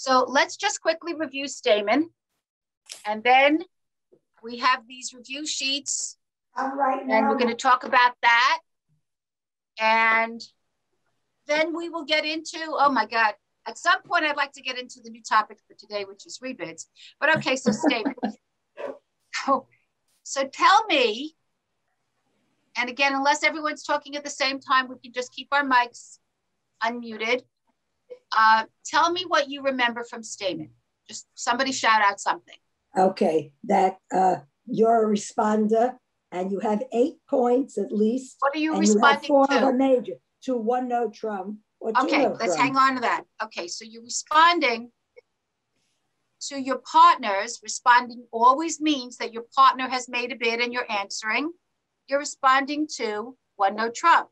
So let's just quickly review Stayman. And then we have these review sheets. I'm now. And we're going to talk about that. And then we will get into, oh my God, at some point I'd like to get into the new topic for today, which is rebids. But okay, so Stayman. so, so tell me, and again, unless everyone's talking at the same time, we can just keep our mics unmuted. Uh, tell me what you remember from Stayman. Just somebody shout out something. Okay, that uh, you're a responder and you have eight points at least. What are you responding you to? of major, to one no Trump. Or two Okay, let's Trump. hang on to that. Okay, so you're responding to your partners. Responding always means that your partner has made a bid and you're answering. You're responding to one no Trump.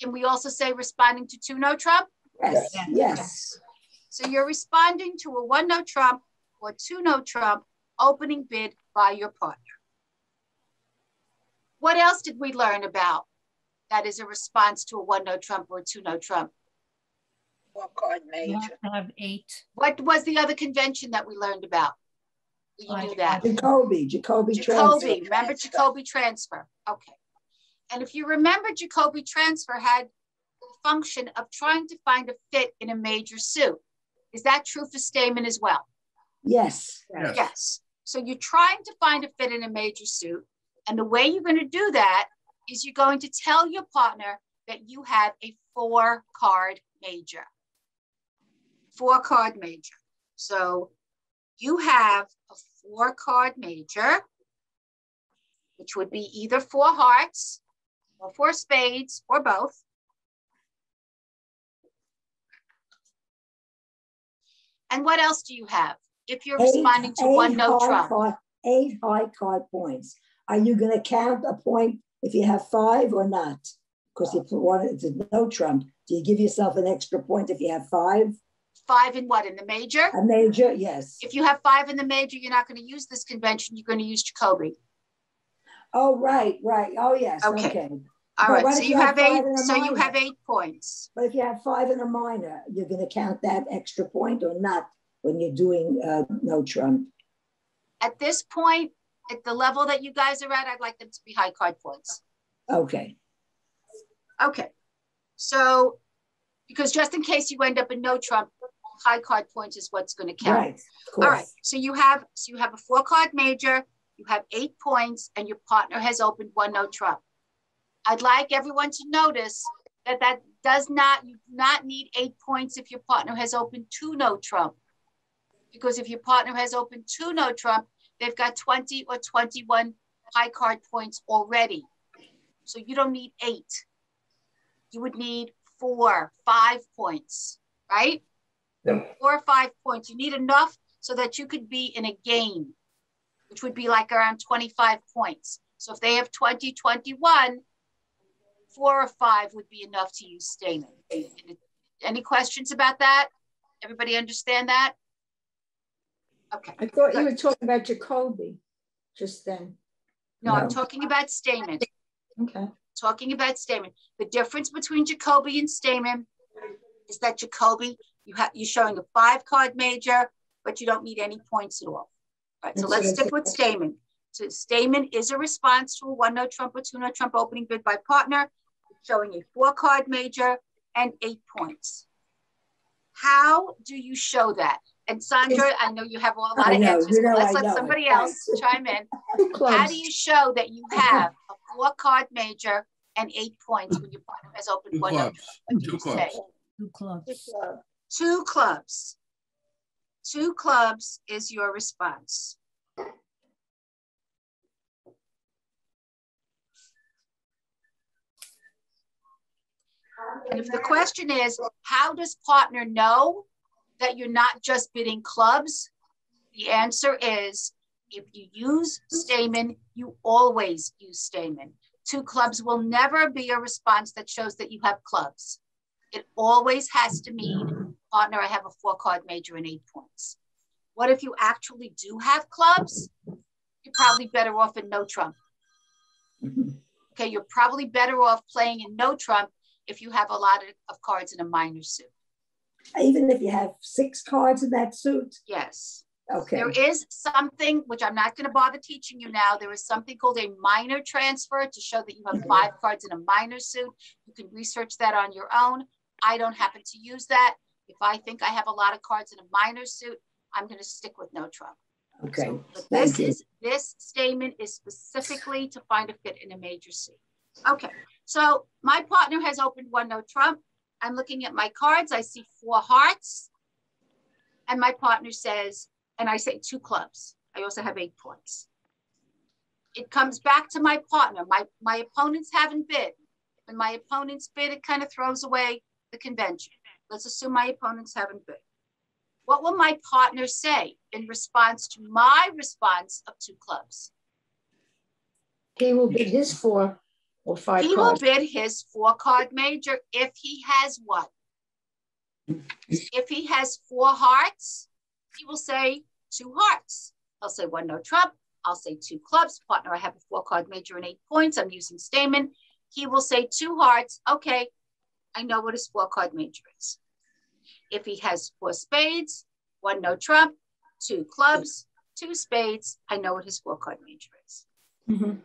Can we also say responding to two no Trump? Yes, yes. So you're responding to a one no Trump or two no Trump opening bid by your partner. What else did we learn about that is a response to a one no Trump or a two no Trump? Four card major. have have eight. What was the other convention that we learned about? You knew that. Jacoby, Jacoby transfer. Jacoby, remember Jacoby transfer? Okay. And if you remember, Jacoby transfer had the function of trying to find a fit in a major suit. Is that true for Stayman as well? Yes, Yes. Yes. So you're trying to find a fit in a major suit. And the way you're going to do that is you're going to tell your partner that you have a four card major. Four card major. So you have a four card major, which would be either four hearts or four spades or both. And what else do you have? If you're Eight- responding to one no trump. Eight high card points. Are you gonna count a point if you have five or not? Because if one, if it's no Trump, do you give yourself an extra point if you have five? Five in what? In the major? A major, yes. If you have five in the major, you're not going to use this convention. You're going to use Jacoby. Oh, right, right. Oh, yes, Okay. okay. All right. So you have have eight. So you have eight points. But if you have five in a minor, you're gonna count that extra point or not when you're doing uh, no Trump? At this point, at the level that you guys are at, I'd like them to be high card points. Okay, Okay. So, because just in case you end up in no Trump, high card points is what's going to count. right, All right. So you have so you have a four card major, you have eight points, and your partner has opened one no trump. I'd like everyone to notice that that does not you do not need eight points if your partner has opened two no trump. Because if your partner has opened two no trump, they've got 20 or 21 high card points already. So you don't need eight. You would need four, five points, right? four or five points. You need enough so that you could be in a game, which would be like around 25 points. So if they have 20, 21, four or five would be enough to use Stayman. Any questions about that? Everybody understand that? Okay. I thought you were talking about Jacoby just then. No, I'm talking about Stayman. Okay. Talking about Stayman. The difference between Jacoby and Stayman is that Jacoby, you have you're showing a five card major, but you don't need any points at all. All right, so let's stick with. Stayman. So Stayman is a response to a one no trump or two no trump opening bid by partner, showing a four card major and eight points. How do you show that? And Sandra, I know you have a lot of know, answers. you but know Let's I let know it. somebody else chime in. How do you show that you have a four card major and eight points when your partner has opened Two one no clubs. trump? What do Two clubs. Two clubs. Two clubs. Two clubs is your response. And if the question is, how does partner know that you're not just bidding clubs? The answer is, if you use Stayman, you always use Stayman. Two clubs will never be a response that shows that you have clubs. It always has to mean, partner, I have a four card major and eight points. What if you actually do have clubs? You're probably better off in no trump. Mm-hmm. Okay, you're probably better off playing in no trump if you have a lot of, cards in a minor suit. Even if you have six cards in that suit? Yes. Okay, There is something, which I'm not gonna bother teaching you now, there is something called a minor transfer to show that you have five cards in a minor suit. You can research that on your own. I don't happen to use that. If I think I have a lot of cards in a minor suit, I'm gonna stick with no trump. okay. So, But this you. is, this statement is specifically to find a fit in a major suit. Okay, so my partner has opened one no trump. I'm looking at my cards, I see four hearts. And my partner says, and I say two clubs. I also have eight points. It comes back to my partner. My, my opponents haven't bid. When my opponents bid, it kind of throws away the convention. Let's assume my opponents haven't bid. What will my partner say in response to my response of two clubs? He will bid his four or five He will bid his four card major if he has what? If he has four hearts, he will say two hearts. I'll say one no trump. I'll say two clubs. Partner, I have a four card major and eight points. I'm using Stayman. He will say two hearts. Okay, I know what his four card major is. If he has four spades, one no trump, two clubs, two spades, I know what his four card major is. Mhm.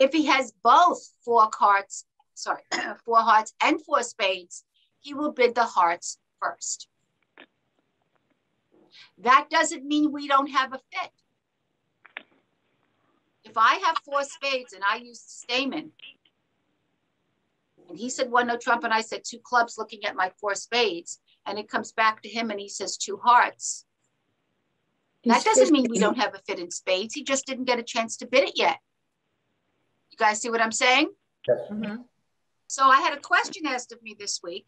If he has both four cards, sorry, four hearts and four spades, he will bid the hearts first. That doesn't mean we don't have a fit. If I have four spades and I use Stayman, and he said one no trump, and I said two clubs looking at my four spades, and it comes back to him and he says two hearts. That doesn't mean we don't have a fit in spades. He just didn't get a chance to bid it yet. You guys see what I'm saying? Mhm. So I had a question asked of me this week.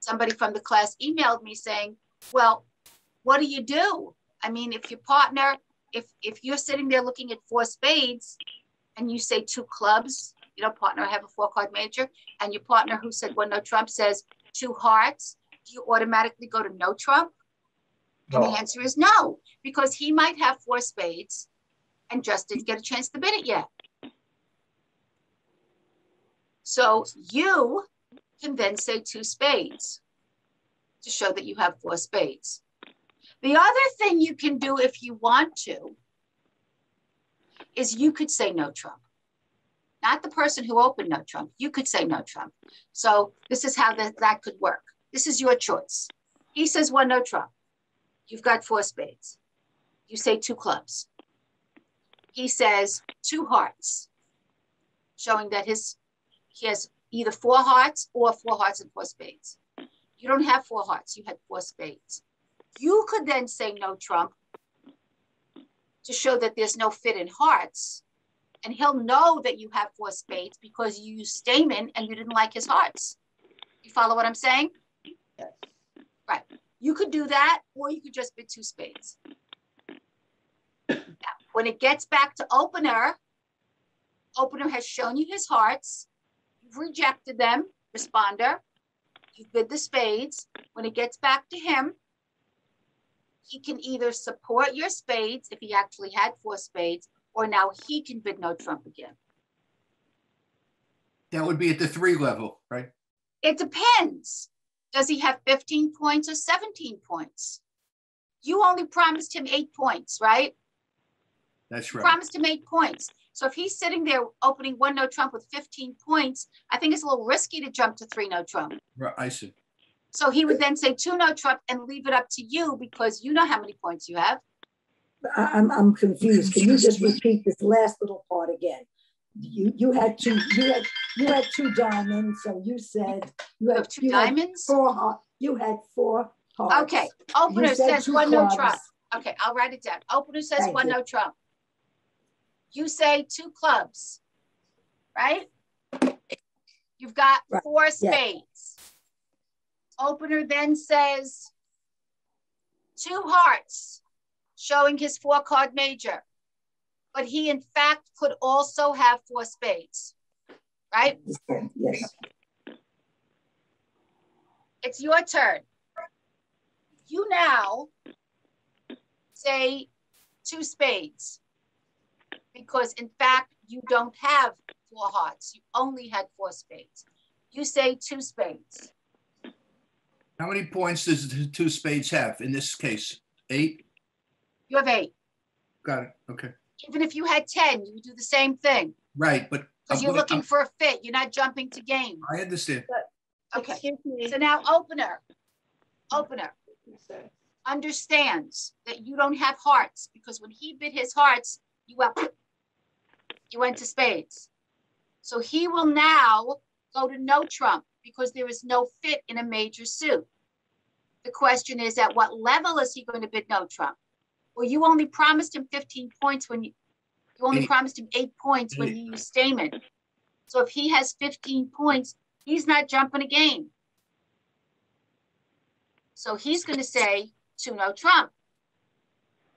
Somebody from the class emailed me saying, well, what do you do? I mean, if your partner, if if you're sitting there looking at four spades and you say two clubs, you know, partner, I have a four card major, and your partner who said one no trump says two hearts, do you automatically go to no trump? And the answer is no, because he might have four spades and just didn't get a chance to bid it yet. So you can then say two spades to show that you have four spades. The other thing you can do if you want to is you could say no trump. Not the person who opened no trump. You could say no trump. So this is how that, that could work. This is your choice. He says one no trump. You've got four spades. You say two clubs. He says two hearts, showing that his he has either four hearts or four hearts and four spades. You don't have four hearts, you had four spades. You could then say no trump to show that there's no fit in hearts. And he'll know that you have four spades because you used Stayman and you didn't like his hearts. You follow what I'm saying? Yes. Right. You could do that, or you could just bid two spades. Now, when it gets back to opener, opener has shown you his hearts. Rejected them, responder. You've bid the spades. When it gets back to him, he can either support your spades if he actually had four spades, or now he can bid no trump again. That would be at the three level, right? It depends. Does he have 15 points or 17 points? You only promised him eight points, right? That's You right. promised him eight points. So if he's sitting there opening one no trump with 15 points, I think it's a little risky to jump to three no trump. Right, I see. So he would then say two no trump and leave it up to you because you know how many points you have. I, I'm, I'm confused. Can you just repeat this last little part again? You, you had two, you had, you had two diamonds, so you said you You had, have two you had diamonds. four, heart- you had four hearts. Okay, opener says two one no trump. Okay, I'll write it down. Opener says Thank one you. no trump. You say two clubs, right? You've got Right, four yeah. spades. Opener then says two hearts, showing his four card major. But he in fact could also have four spades, right? Yes, It's your turn. You now say two spades because in fact you don't have four hearts. You only had four spades. You say two spades. How many points does the two spades have in this case? Eight? You have eight. Got it. Okay. Even if you had 10, you would do the same thing Right, but. because you're going- looking for a fit. You're not jumping to game. I understand. Okay. Excuse me. So now opener, opener understands that you don't have hearts because when he bid his hearts, you went, you went to spades. So he will now go to no trump because there is no fit in a major suit. The question is, at what level is he going to bid no trump? Well, you only promised him 15 points when you, you only promised him eight points when you used Stayman. So if he has 15 points, he's not jumping a game. So he's going to say to no trump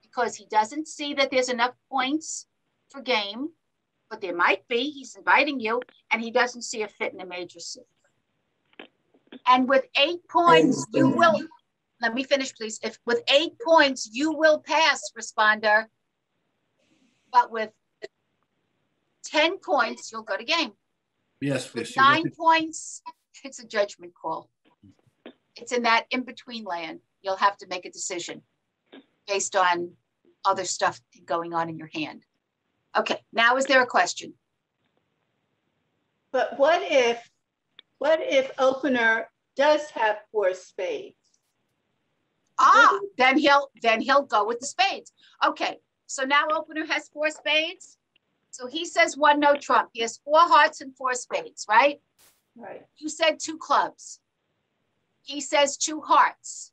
because he doesn't see that there's enough points for game, but there might be. He's inviting you, and he doesn't see a fit in a major city. And with eight points, you will. Let me finish, please. If with eight points, you will pass, responder. But with 10 points, you'll go to game. Yes, With nine points, it's a judgment call. It's in that in-between land. You'll have to make a decision based on other stuff going on in your hand. Okay, now is there a question? But what if, what if opener does have four spades? Ah, then he'll, then he'll go with the spades. Okay, so now opener has four spades. So he says one no trump. He has four hearts and four spades, right? Right. You said two clubs. He says two hearts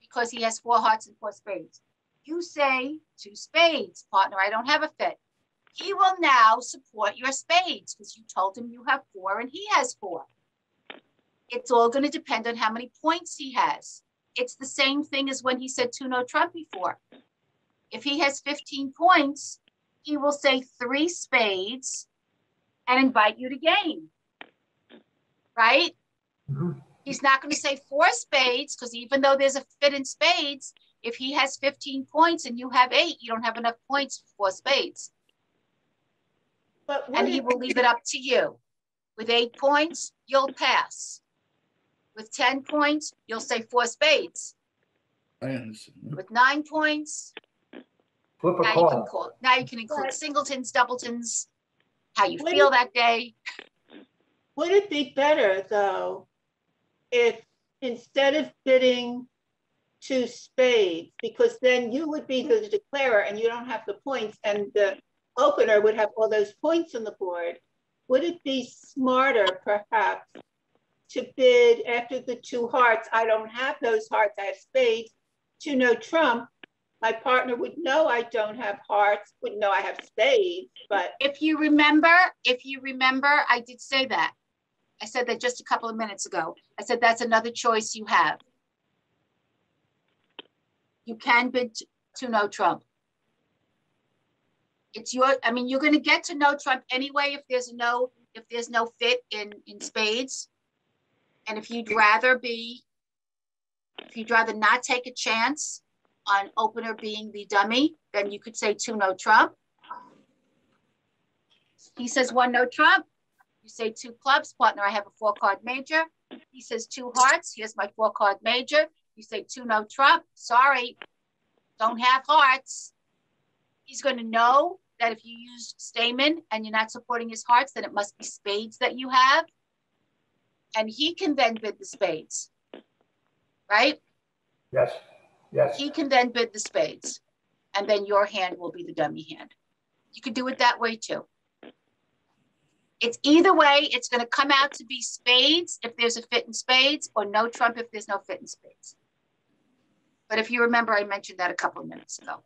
because he has four hearts and four spades. You say two spades, partner. I don't have a fit. He will now support your spades because you told him you have four and he has four. It's all going to depend on how many points he has. It's the same thing as when he said two no trump before. If he has 15 points, he will say three spades and invite you to game right? Mm-hmm. He's not going to say four spades because even though there's a fit in spades, if he has 15 points and you have eight, you don't have enough points for four spades. But And he will leave it up to you. With eight points, you'll pass. With 10 points, you'll say four spades. I understand. With nine points, Flip a now you can coin. call, now you can include Right. singletons, doubletons, how you What feel if- that day. would it be better though, if instead of bidding two spades, because then you would be the declarer and you don't have the points and the opener would have all those points on the board, would it be smarter perhaps to bid after the two hearts, I don't have those hearts, I have spades, to no trump? My partner would know I don't have hearts, would know I have spades, but If you remember, if you remember, I did say that. I said that just a couple of minutes ago. I said that's another choice you have. You can bid to no Trump. It's your, I mean, you're gonna get to know Trump anyway if there's no, if there's no fit in, in spades. And if you'd rather be, if you'd rather not take a chance on opener being the dummy, then you could say two no Trump. He says one no trump. You say two clubs, partner, I have a four card major. He says two hearts. Here's my four card major. You say two no trump. Sorry, don't have hearts. He's going to know that if you use Stayman and you're not supporting his hearts, then it must be spades that you have. And he can then bid the spades. Right? Yes, yes. He can then bid the spades. And then your hand will be the dummy hand. You could do it that way too. It's either way, it's gonna come out to be spades if there's a fit in spades or no trump if there's no fit in spades. But if you remember, I mentioned that a couple of minutes ago.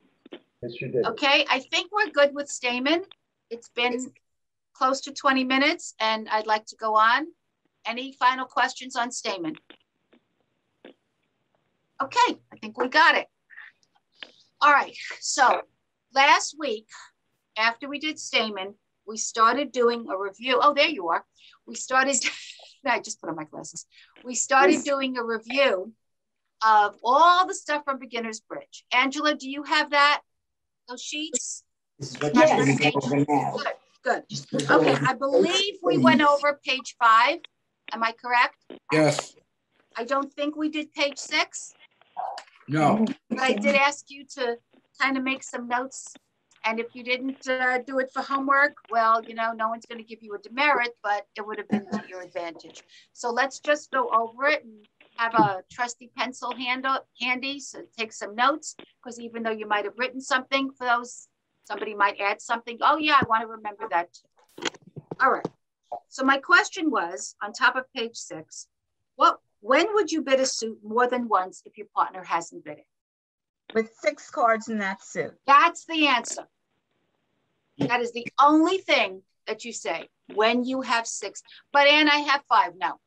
Yes, you did. Okay, I think we're good with Stayman. It's been close to 20 minutes and I'd like to go on. Any final questions on Stayman? Okay, I think we got it. All right, so last week, after we did Stayman, we started doing a review. Oh, there you are. We started, I just put on my glasses. We started doing a review of all the stuff from Beginner's Bridge. Angela, do you have that? Those sheets? This is what Yes. going. Good, good. Just put it Okay, I believe we went over page five. Am I correct? Yes, I don't think we did page six, No, but I did ask you to kind of make some notes. And if you didn't uh, do it for homework, well, you know, no one's going to give you a demerit, but it would have been to your advantage. So let's just go over it and have a trusty pencil hand handy, so take some notes, because even though you might have written something for those, somebody might add something. Oh yeah, I want to remember that. too. All right. So my question was, on top of page six, what, when would you bid a suit more than once if your partner hasn't bid it? with six cards in that suit. That's the answer. That is the only thing that you say when you have six. But Anne, I have five. No.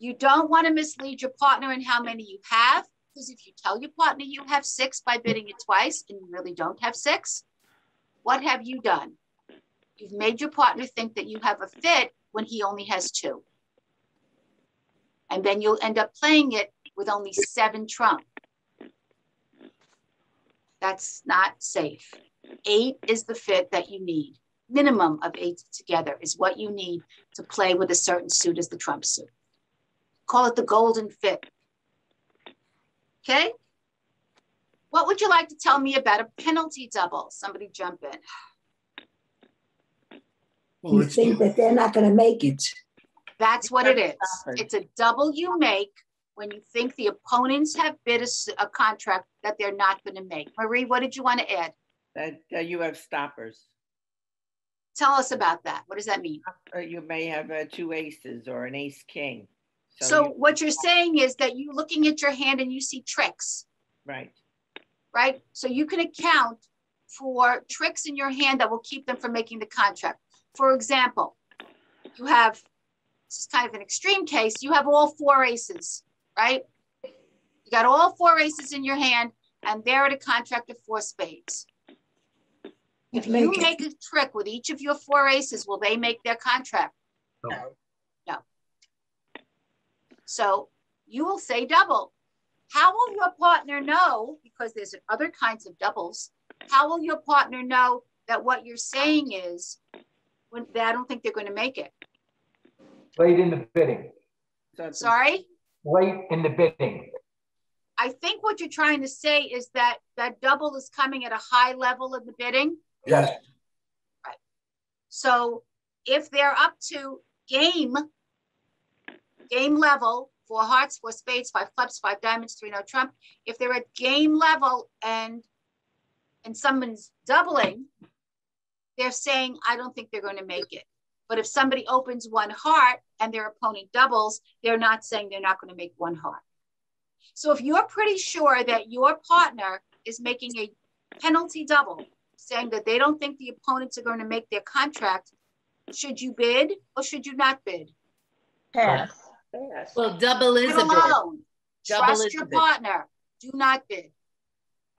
You don't want to mislead your partner in how many you have, because if you tell your partner you have six by bidding it twice and you really don't have six, what have you done? You've made your partner think that you have a fit when he only has two. And then you'll end up playing it with only seven trump. That's not safe. Eight is the fit that you need. Minimum of eight together is what you need to play with a certain suit as the trump suit. Call it the golden fit. Okay? What would you like to tell me about a penalty double? Somebody jump in. well, You think that they're not gonna make it. That's what it is. It's a double you make when you think the opponents have bid a contract that they're not going to make. Marie, what did you want to add? that, that you have stoppers. Tell us about that. What does that mean? Or you may have uh, two aces or an ace king. So you- what you're saying is that you looking at your hand and you see tricks, Right, right? So you can account for tricks in your hand that will keep them from making the contract. For example, you have, this is kind of an extreme case, you have all four aces, right? You got all four aces in your hand and they're at a contract of four spades. If you Make make a trick with each of your four aces, will they make their contract? No. No. So you will say double. How will your partner know, because there's other kinds of doubles, how will your partner know that what you're saying is, when, that I don't think they're gonna make it? Late in the bidding, so Sorry? late in the bidding. I think what you're trying to say is that that double is coming at a high level in the bidding. Yes, So if they're up to game, game level, four hearts, four spades, five clubs, five diamonds, three no trump, if they're at game level and and someone's doubling, they're saying, I don't think they're going to make it. But if somebody opens one heart and their opponent doubles, they're not saying they're not going to make one heart. So if you're pretty sure that your partner is making a penalty double, saying that they don't think the opponents are going to make their contract, should you bid or should you not bid? Pass. Yes. Well, double is a bid. alone. Double Trust is your partner. Do not bid.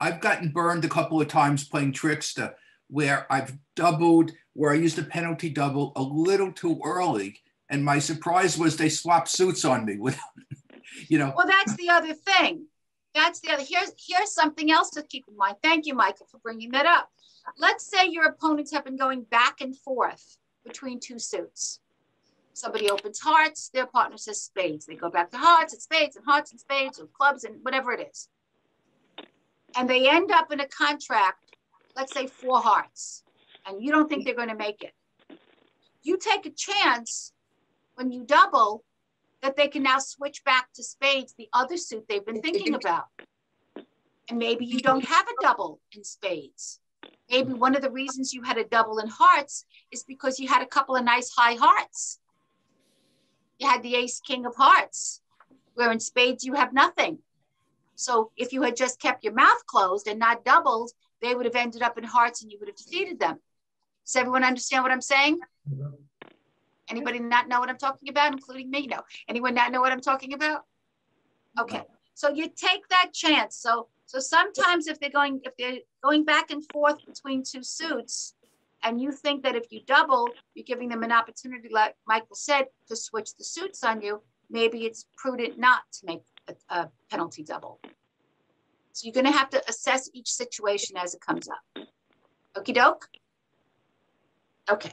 I've gotten burned a couple of times playing trickster where I've doubled, where I used a penalty double a little too early. And my surprise was they swapped suits on me with, you know, Well, that's the other thing. That's the other. Here's here's something else to keep in mind. Thank you, Michael, for bringing that up. Let's say your opponents have been going back and forth between two suits. Somebody opens hearts, their partner says spades. They go back to hearts and spades and hearts and spades or clubs and whatever it is. And they end up in a contract, let's say four hearts, and you don't think they're going to make it. You take a chance when you double that they can now switch back to spades, the other suit they've been thinking about. And maybe you don't have a double in spades. Maybe one of the reasons you had a double in hearts is because you had a couple of nice high hearts. You had the ace king of hearts, where in spades you have nothing. So if you had just kept your mouth closed and not doubled, they would have ended up in hearts and you would have defeated them. Does everyone understand what I'm saying? Anybody not know what I'm talking about, including me? No. Anyone not know what I'm talking about? Okay, so you take that chance. So, so sometimes if they're going, if they're going back and forth between two suits, and you think that if you double, you're giving them an opportunity, like Michael said, to switch the suits on you, maybe it's prudent not to make a, a penalty double. So you're gonna have to assess each situation as it comes up. Okey doke? Okay.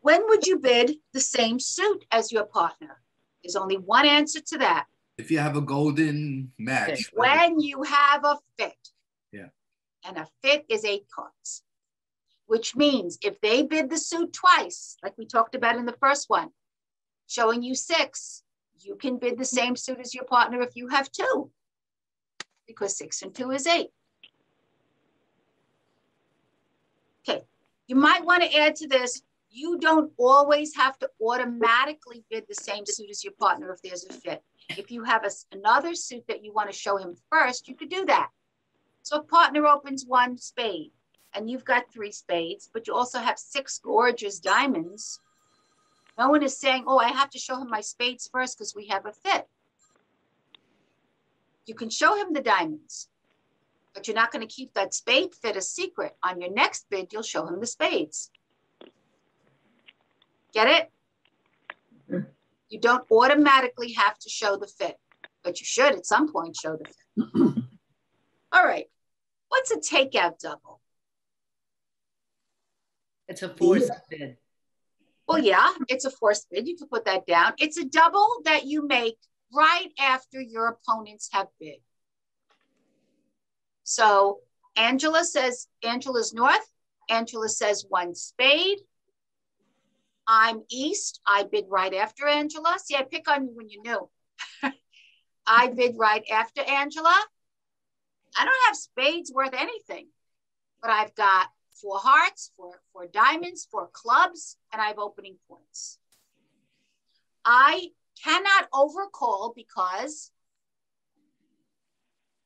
When would you bid the same suit as your partner? There's only one answer to that. If you have a golden match. When you have a fit. And a fit is eight cards, which means if they bid the suit twice, like we talked about in the first one, showing you six, you can bid the same suit as your partner if you have two, because six and two is eight. Okay, you might want to add to this, you don't always have to automatically bid the same suit as your partner if there's a fit. If you have a, another suit that you want to show him first, you could do that. So if partner opens one spade and you've got three spades, but you also have six gorgeous diamonds, no one is saying, oh, I have to show him my spades first because we have a fit. You can show him the diamonds, but you're not going to keep that spade fit a secret. On your next bid, you'll show him the spades. Get it? You don't automatically have to show the fit, but you should at some point show the fit. All right. What's a takeout double? It's a forced bid. Well, yeah, it's a forced bid. You can put that down. It's a double that you make right after your opponents have bid. So Angela says, Angela's north. Angela says one spade. I'm east. I bid right after Angela. See, I pick on you when you knew. I bid right after Angela. I don't have spades worth anything, but I've got four hearts, four, four diamonds, four clubs, and I have opening points. I cannot overcall because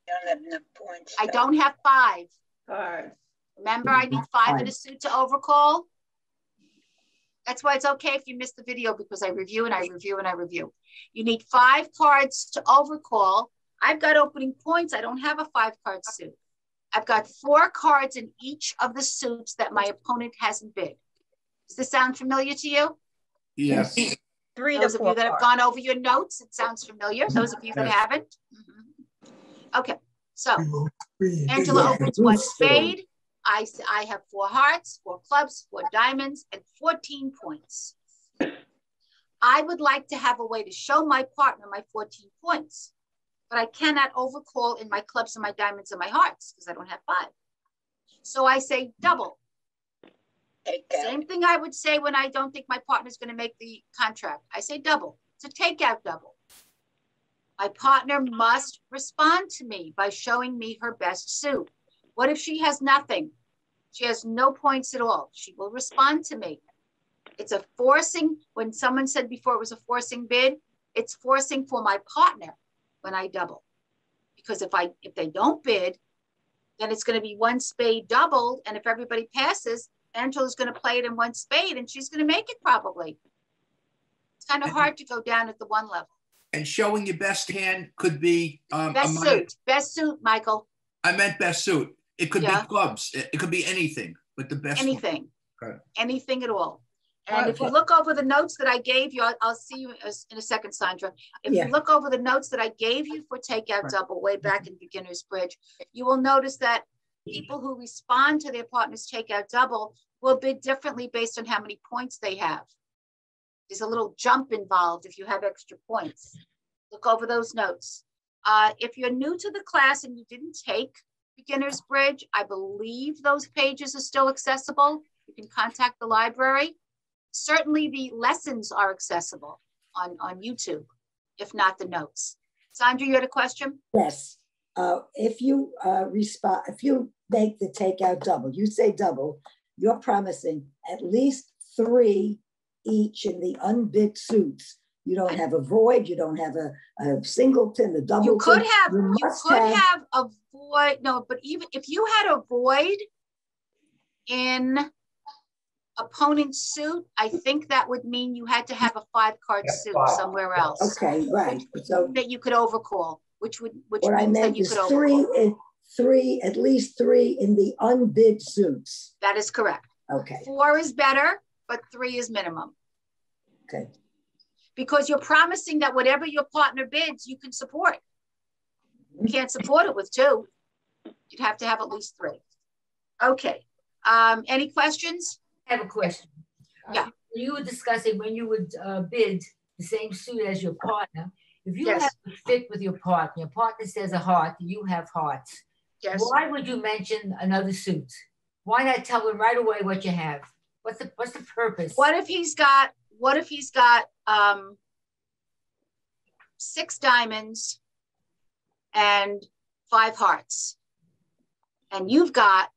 Don't have enough points. I don't have five. Cards. Remember, I need five in a suit to overcall. That's why it's okay if you miss the video because I review and I review and I review. You need five cards to overcall. I've got opening points. I don't have a five card suit. I've got four cards in each of the suits that my opponent hasn't bid. Does this sound familiar to you? Yes. Three to Those of you that have cards. gone over your notes, it sounds familiar. Those of you that Yes. haven't. Mhm. Okay, so Angela opens one spade. I, I have four hearts, four clubs, four diamonds, and 14 points. I would like to have a way to show my partner my 14 points, but I cannot overcall in my clubs and my diamonds and my hearts because I don't have five. So I say double. Take out. Same thing I would say when I don't think my partner's going to make the contract. I say double. It's a takeout double. My partner must respond to me by showing me her best suit. What if she has nothing? She has no points at all. She will respond to me. It's a forcing, when someone said before it was a forcing bid, it's forcing for my partner when I double. Because if I if they don't bid, then it's going to be one spade doubled. And if everybody passes, Angela's going to play it in one spade and she's going to make it probably. It's kind of hard to go down at the one level. And showing your best hand could be, um, Best minor- suit, best suit, Michael, I meant best suit. It could be clubs. It, it could be anything, but the best. one. anything, Okay. anything at all. And if you look over the notes that I gave you, I'll, I'll see you in a second, Sandra. If Yeah. you look over the notes that I gave you for takeout Right. double way back in beginner's bridge, you will notice that people who respond to their partner's takeout double will bid differently based on how many points they have. There's a little jump involved if you have extra points. Look over those notes. Uh, if you're new to the class and you didn't take beginner's bridge, I believe those pages are still accessible. You can contact the library. Certainly the lessons are accessible on, on YouTube, if not the notes. Sandra, you had a question? Yes. Uh, if you uh, respond, if you make the takeout double, you say double, you're promising at least three each in the unbid suits. You don't have a void, you don't have a, a singleton, the double. You could have, You you could have- have a void, no, but even if you had a void in opponent's suit, I think that would mean you had to have a five card Yeah, suit five. somewhere else. Okay, right. So That you could overcall, which would, which what I means that meant you is could three, overcall. in- three, at least three in the unbid suits. That is correct. Okay, Four is better, but three is minimum. okay. Because you're promising that whatever your partner bids, you can support. You can't support it with two. You'd have to have at least three. Okay, um, any questions? I have a question. Yeah. you were discussing when you would uh, bid the same suit as your partner. If you Yes. have a fit with your partner, your partner says a heart, you have hearts. Yes. Why would you mention another suit? Why not tell him right away what you have? What's the what's the purpose? What if he's got, what if he's got, um, six diamonds and five hearts? And you've got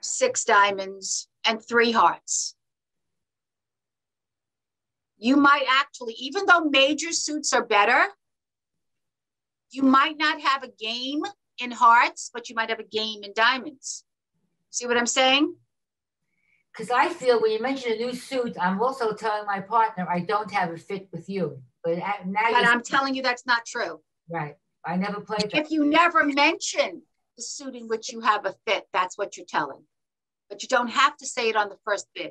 six diamonds and three hearts. You might actually, even though major suits are better, you might not have a game in hearts, but you might have a game in diamonds. See what I'm saying? Because I feel when you mention a new suit, I'm also telling my partner I don't have a fit with you. But now But I'm telling you that's not true. right. I never played that. If you never mention the suit in which you have a fit, that's what you're telling. But you don't have to say it on the first bid.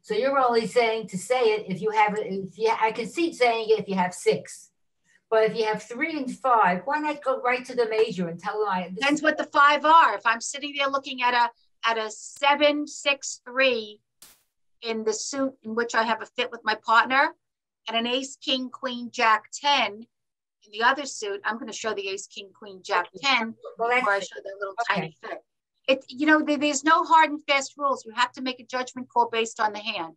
So you're only saying to say it if you have. If you, I can see saying it if you have six, but if you have three and five, why not go right to the major and tell them I? Depends what the five are. If I'm sitting there looking at a at a seven, six, three in the suit in which I have a fit with my partner, and an ace, king, queen, jack, 10 in the other suit, I'm going to show the ace, king, queen, jack, 10 well, before I show that little Okay. tiny fit. It, you know, there- there's no hard and fast rules. You have to make a judgment call based on the hand.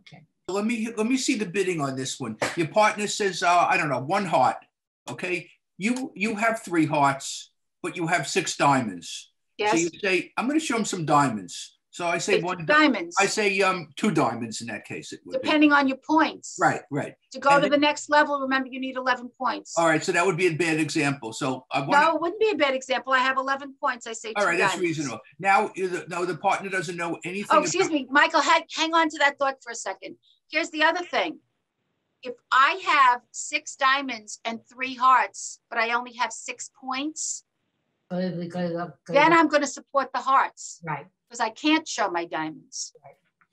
okay. Let me, let me see the bidding on this one. Your partner says, uh, I don't know, one heart, okay? You, you have three hearts, but you have six diamonds. yes. So you say, I'm gonna show him some diamonds. So I say It's one, diamonds, I say, um, two diamonds in that case it would be. depending on your points. Right, right. To go And to then- the next level, remember you need 11 points. All right, so that would be a bad example. So I want, No, it wouldn't be a bad example. I have 11 points. I say two all right, that's reasonable. Now, is no, the partner doesn't know anything. Oh, excuse about- me, Michael, hang, hang on to that thought for a second. Here's the other thing. If I have six diamonds and three hearts, but I only have six points, Go to the- go go then I'm gonna support the hearts right. Because I can't show my diamonds.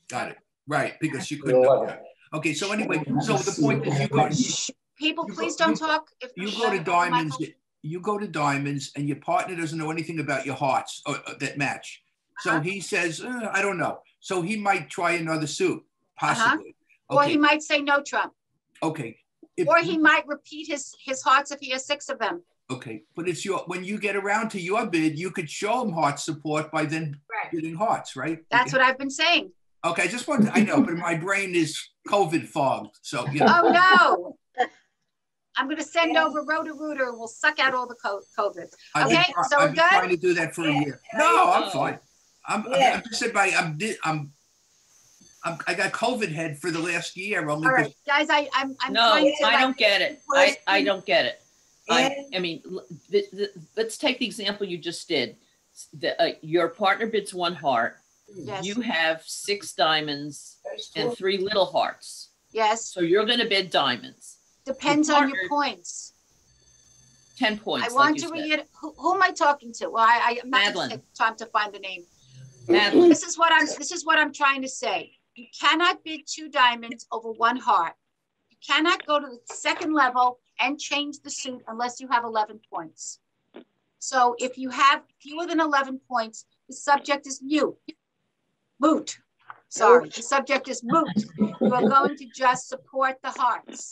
Got it, right, because you couldn't. know that. Okay, so anyway, so the point is you go, Shh, People, You go- please don't you- talk. If you go to Michael- diamonds, you go to diamonds and your partner doesn't know anything about your hearts uh, uh, that match. So Uh-huh. he says, uh, I don't know. So he might try another suit, possibly. Or he might say no Trump, okay. If or he might repeat his, his hearts if he has six of them. Okay, but it's your, when you get around to your bid, you could show them heart support by then Right. bidding hearts, right? That's what I've been saying. Okay, I just want, I know, but my brain is COVID fogged, so, you know. Oh, no. I'm gonna send over Roto-Rooter and we'll suck out all the co- COVID. I've been Okay, try- so we're I've been good? trying to do that for a year. No, I'm fine. I'm, I'm- I'm just saying, by- I'm, I'm, I'm, I got COVID head for the last year only All because right, guys, I, I'm, I'm No, trying to I like. don't get it. I, I don't get it. I, I mean, the, the, let's take the example you just did. The, uh, your partner bids one heart. Yes, You have six diamonds and three little hearts. yes, So you're gonna bid diamonds, depends on your points. ten points, I want you to read, who, who am I talking to? Well, I, I- I'm not gonna take time to find the name. Madeline, This is what I'm, this is what I'm trying to say. You cannot bid two diamonds over one heart. You cannot go to the second level and change the suit unless you have eleven points. So if you have fewer than eleven points, the subject is mute. Moot. Sorry, the subject is moot. You are going to just support the hearts.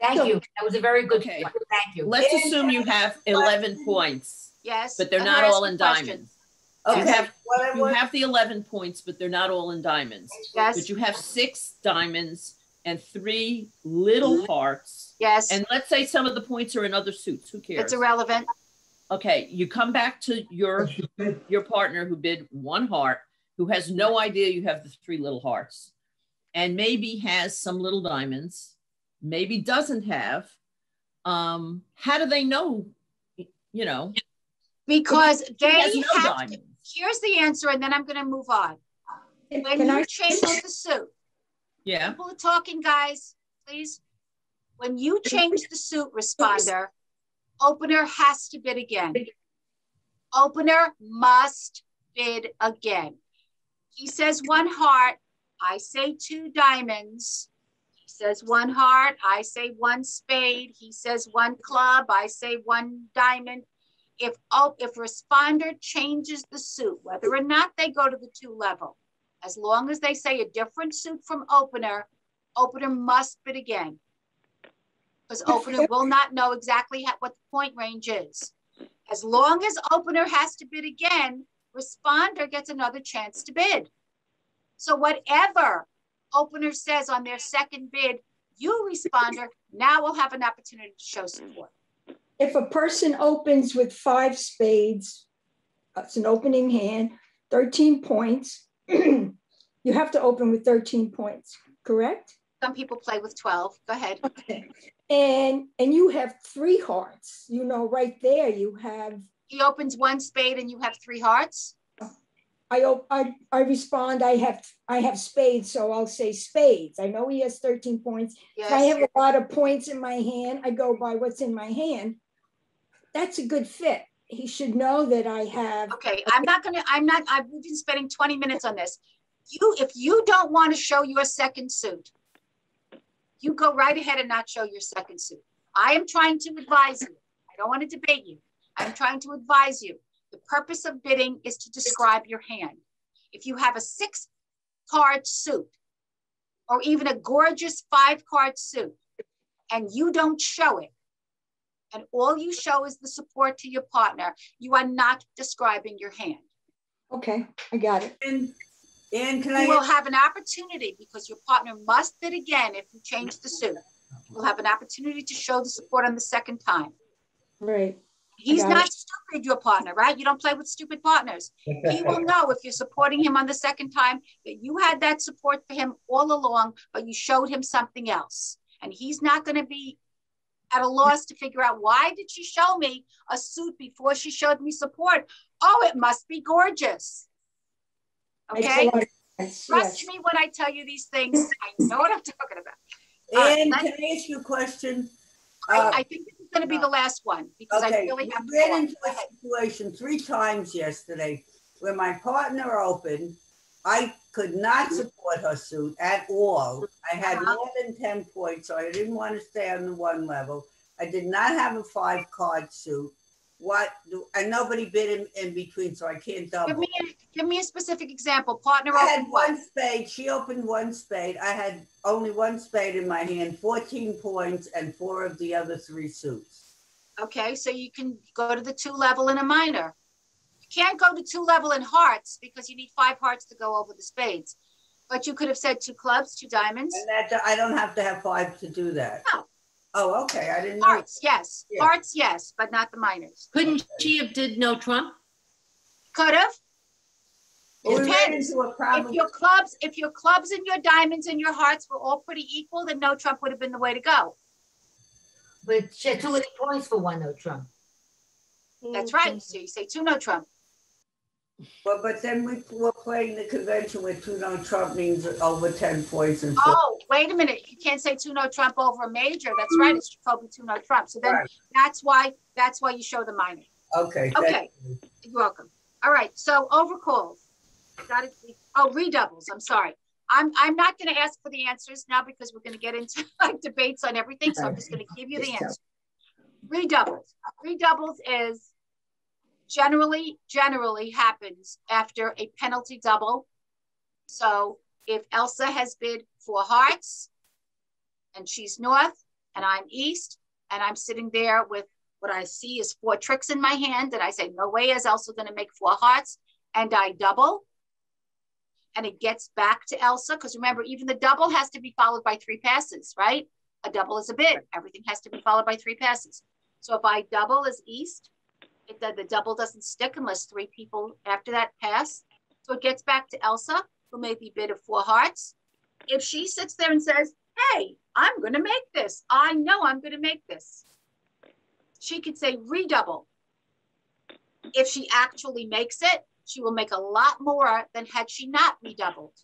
Thank you. That was a very good Okay. point. Thank you. let's assume you have eleven points, Yes? but they're not all in a question. diamonds. You Okay, have, you have the eleven points, but they're not all in diamonds. Yes, But you have six diamonds and three little hearts. yes, And let's say some of the points are in other suits, who cares? it's irrelevant. Okay, you come back to your, your partner who bid one heart, who has no idea you have the three little hearts. And maybe has some little diamonds, maybe doesn't have. Um, how do they know, you know? Because they has no have, diamonds. here's the answer, and then I'm gonna move on. When Can I- you change the suit, Yeah, people are talking, guys, please. When you change the suit responder, opener has to bid again. Opener must bid again. He says one heart, I say two diamonds. He says one heart, I say one spade. He says one club, I say one diamond. If, oh, if responder changes the suit, whether or not they go to the two level, As long as they say a different suit from opener, opener must bid again. Because opener will not know exactly ha- what the point range is. As long as opener has to bid again, responder gets another chance to bid. So whatever opener says on their second bid, you responder now will have an opportunity to show support. If a person opens with five spades, uh, it's an opening hand, 13 points, you have to open with 13 points, correct? Some people play with 12. Go ahead. Okay. And and you have three hearts. You know, right there you have He opens one spade and you have three hearts. I I I respond, I have I have spades, so I'll say spades. I know he has 13 points. If I have a lot of points in my hand, I go by what's in my hand. That's a good fit. He should know that I have Okay, I'm not gonna, I'm not, I've been spending 20 minutes on this. You, if you don't want to show your second suit, you go right ahead and not show your second suit. I am trying to advise you. I don't want to debate you. I'm trying to advise you. The purpose of bidding is to describe your hand. If you have a six card suit or even a gorgeous five card suit and you don't show it, and all you show is the support to your partner, you are not describing your hand. okay, I got it. And, and can You will have an opportunity because your partner must bid again if you change the suit. You'll have an opportunity to show the support on the second time. Right. He's got not stupid, your partner, right? You don't play with stupid partners. He will know if you're supporting him on the second time that you had that support for him all along, but you showed him something else. And he's not going to be at a loss to figure out why did she show me a suit before she showed me support? Oh, it must be gorgeous. Okay? lot of sense, Trust yes. me when I tell you these things. I know what I'm talking about. and uh, can I ask you a question? I, Uh, I think this is going to be the last one because I Okay, really we have to. ran into a situation three times yesterday where my partner opened. I could not support her suit at all. I had Uh-huh. more than ten points, so I didn't want to stay on the one level. I did not have a five card suit. What, do and nobody bid in, in between, so I can't Give double. me, a- give me a specific example. Partner I had one spade, she opened one spade. I had only one spade in my hand, fourteen points and four of the other three suits. Okay, so you can go to the two level in a minor. You can't go to two level in hearts because you need five hearts to go over the spades. But you could have said two clubs, two diamonds. And that, I don't have to have five to do that. No. Oh, okay, I didn't know. Hearts, yes. Yeah. Hearts, yes, but not the minors. Couldn't she have did no Trump? Could have. Well, we Depends. into If your clubs, if your clubs and your diamonds and your hearts were all pretty equal, then no Trump would have been the way to go. But she had too many points for one no Trump. That's right. So you say two no Trump. But, but then we were playing the convention with two no Trump means over ten points and. Oh, wait a minute. You can't say two no Trump over a major. That's right. It's Jacoby two no Trump. So then Right. that's why that's why you show the minor. Okay. Okay. you. You're welcome. All right. So overcalls. Got it. Oh, redoubles. I'm sorry. I'm I'm not going to ask for the answers now because we're going to get into like debates on everything. So I'm just going to give you the answer. Redoubles. Redoubles is generally generally happens after a penalty double. So if Elsa has bid four hearts and she's north and I'm east and I'm sitting there with what I see is four tricks in my hand and I say, no way is Elsa going to make four hearts and I double and it gets back to Elsa because remember, even the double has to be followed by three passes, right? A double is a bid. Everything has to be followed by three passes. So if I double as east, it, the, the double doesn't stick unless three people after that pass. So it gets back to Elsa, who made the bid of four hearts. If she sits there and says, hey, I'm going to make this. I know I'm going to make this. She could say redouble. If she actually makes it, she will make a lot more than had she not redoubled.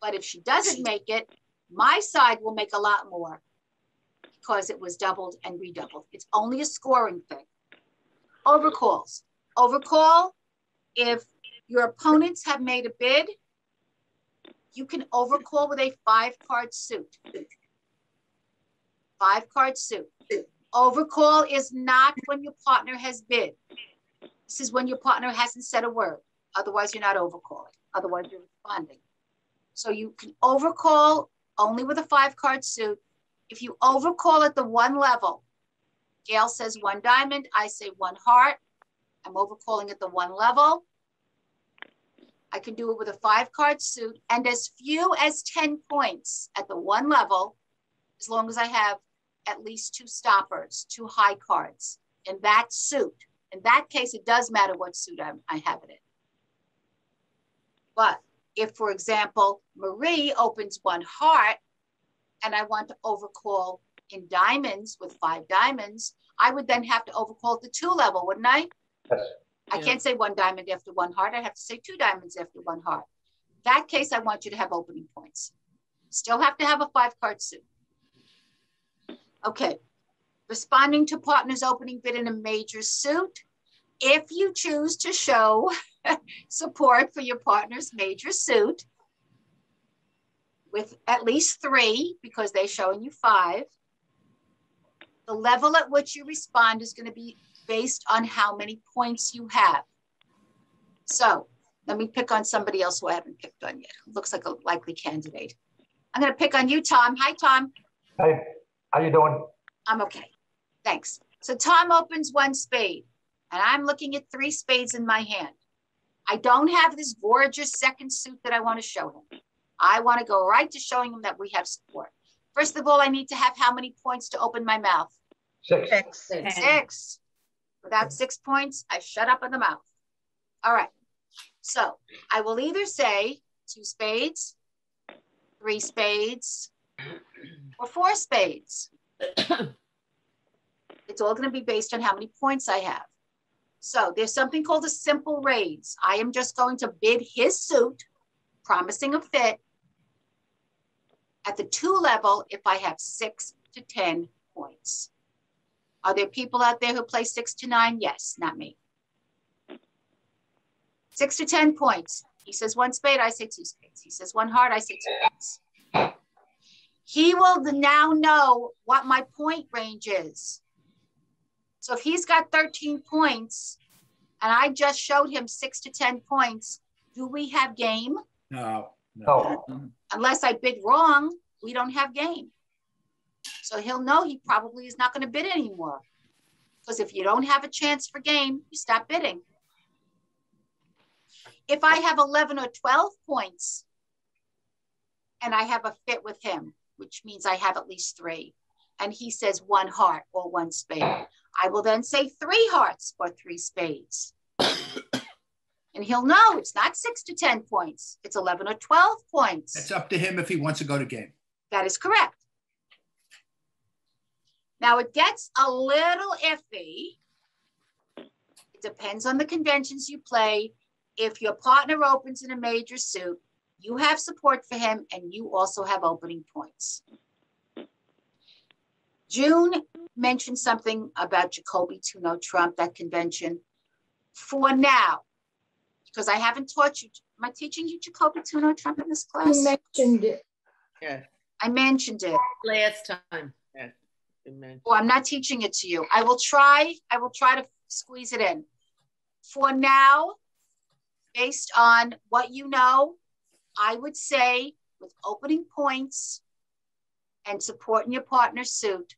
But if she doesn't make it, my side will make a lot more because it was doubled and redoubled. It's only a scoring thing. Overcalls. Overcall, if your opponents have made a bid, you can overcall with a five card suit. Five card suit. Overcall is not when your partner has bid. This is when your partner hasn't said a word. Otherwise, you're not overcalling. otherwise you're responding. So you can overcall only with a five card suit. If you overcall at the one level, Gail says one diamond, I say one heart. I'm overcalling at the one level. I can do it with a five card suit and as few as 10 points at the one level, as long as I have at least two stoppers, two high cards in that suit. In that case, it does matter what suit I'm, I have it in. But if, for example, Marie opens one heart and I want to overcall in diamonds with five diamonds, I would then have to overcall the two level, wouldn't I? Yes. I can't say one diamond after one heart. I have to say two diamonds after one heart. That case, I want you to have opening points. Still have to have a five card suit. Okay. Responding to partner's opening bid in a major suit. If you choose to show support for your partner's major suit with at least three, because they're showing you five, the level at which you respond is going to be based on how many points you have. So let me pick on somebody else who I haven't picked on yet. Looks like a likely candidate. I'm going to pick on you, Tom. Hi, Tom. Hey, how are you doing? I'm okay. Thanks. So Tom opens one spade, and I'm looking at three spades in my hand. I don't have this gorgeous second suit that I want to show him. I want to go right to showing him that we have support. First of all, I need to have how many points to open my mouth? Six. Six. Six. Without six points, I shut up in the mouth. All right. So I will either say two spades, three spades, or four spades. it's all going to be based on how many points I have. So there's something called a simple raise. I am just going to bid his suit, promising a fit at the two level if I have six to 10 points. Are there people out there who play six to nine? Yes, not me. Six to 10 points. He says one spade, I say two spades. He says one heart, I say two hearts. He will now know what my point range is. So if he's got 13 points and I just showed him six to 10 points, do we have game? No. No. Oh. Mm-hmm. Unless I bid wrong, we don't have game. So he'll know he probably is not going to bid anymore. Because if you don't have a chance for game, you stop bidding. If I have 11 or 12 points and I have a fit with him, which means I have at least three, and he says one heart or one spade, I will then say three hearts or three spades. And he'll know it's not six to 10 points, it's 11 or 12 points. It's up to him if he wants to go to game. That is correct. Now it gets a little iffy. It depends on the conventions you play. If your partner opens in a major suit, you have support for him and you also have opening points. June mentioned something about Jacoby two no Trump, that convention. For now, because I haven't taught you, am I teaching you Jacoby two no Trump in this class? You mentioned it. Yeah, I mentioned it. last time. Yeah, you. Well, I'm not teaching it to you. I will try, I will try to squeeze it in. For now, based on what you know, I would say with opening points and supporting your partner's suit,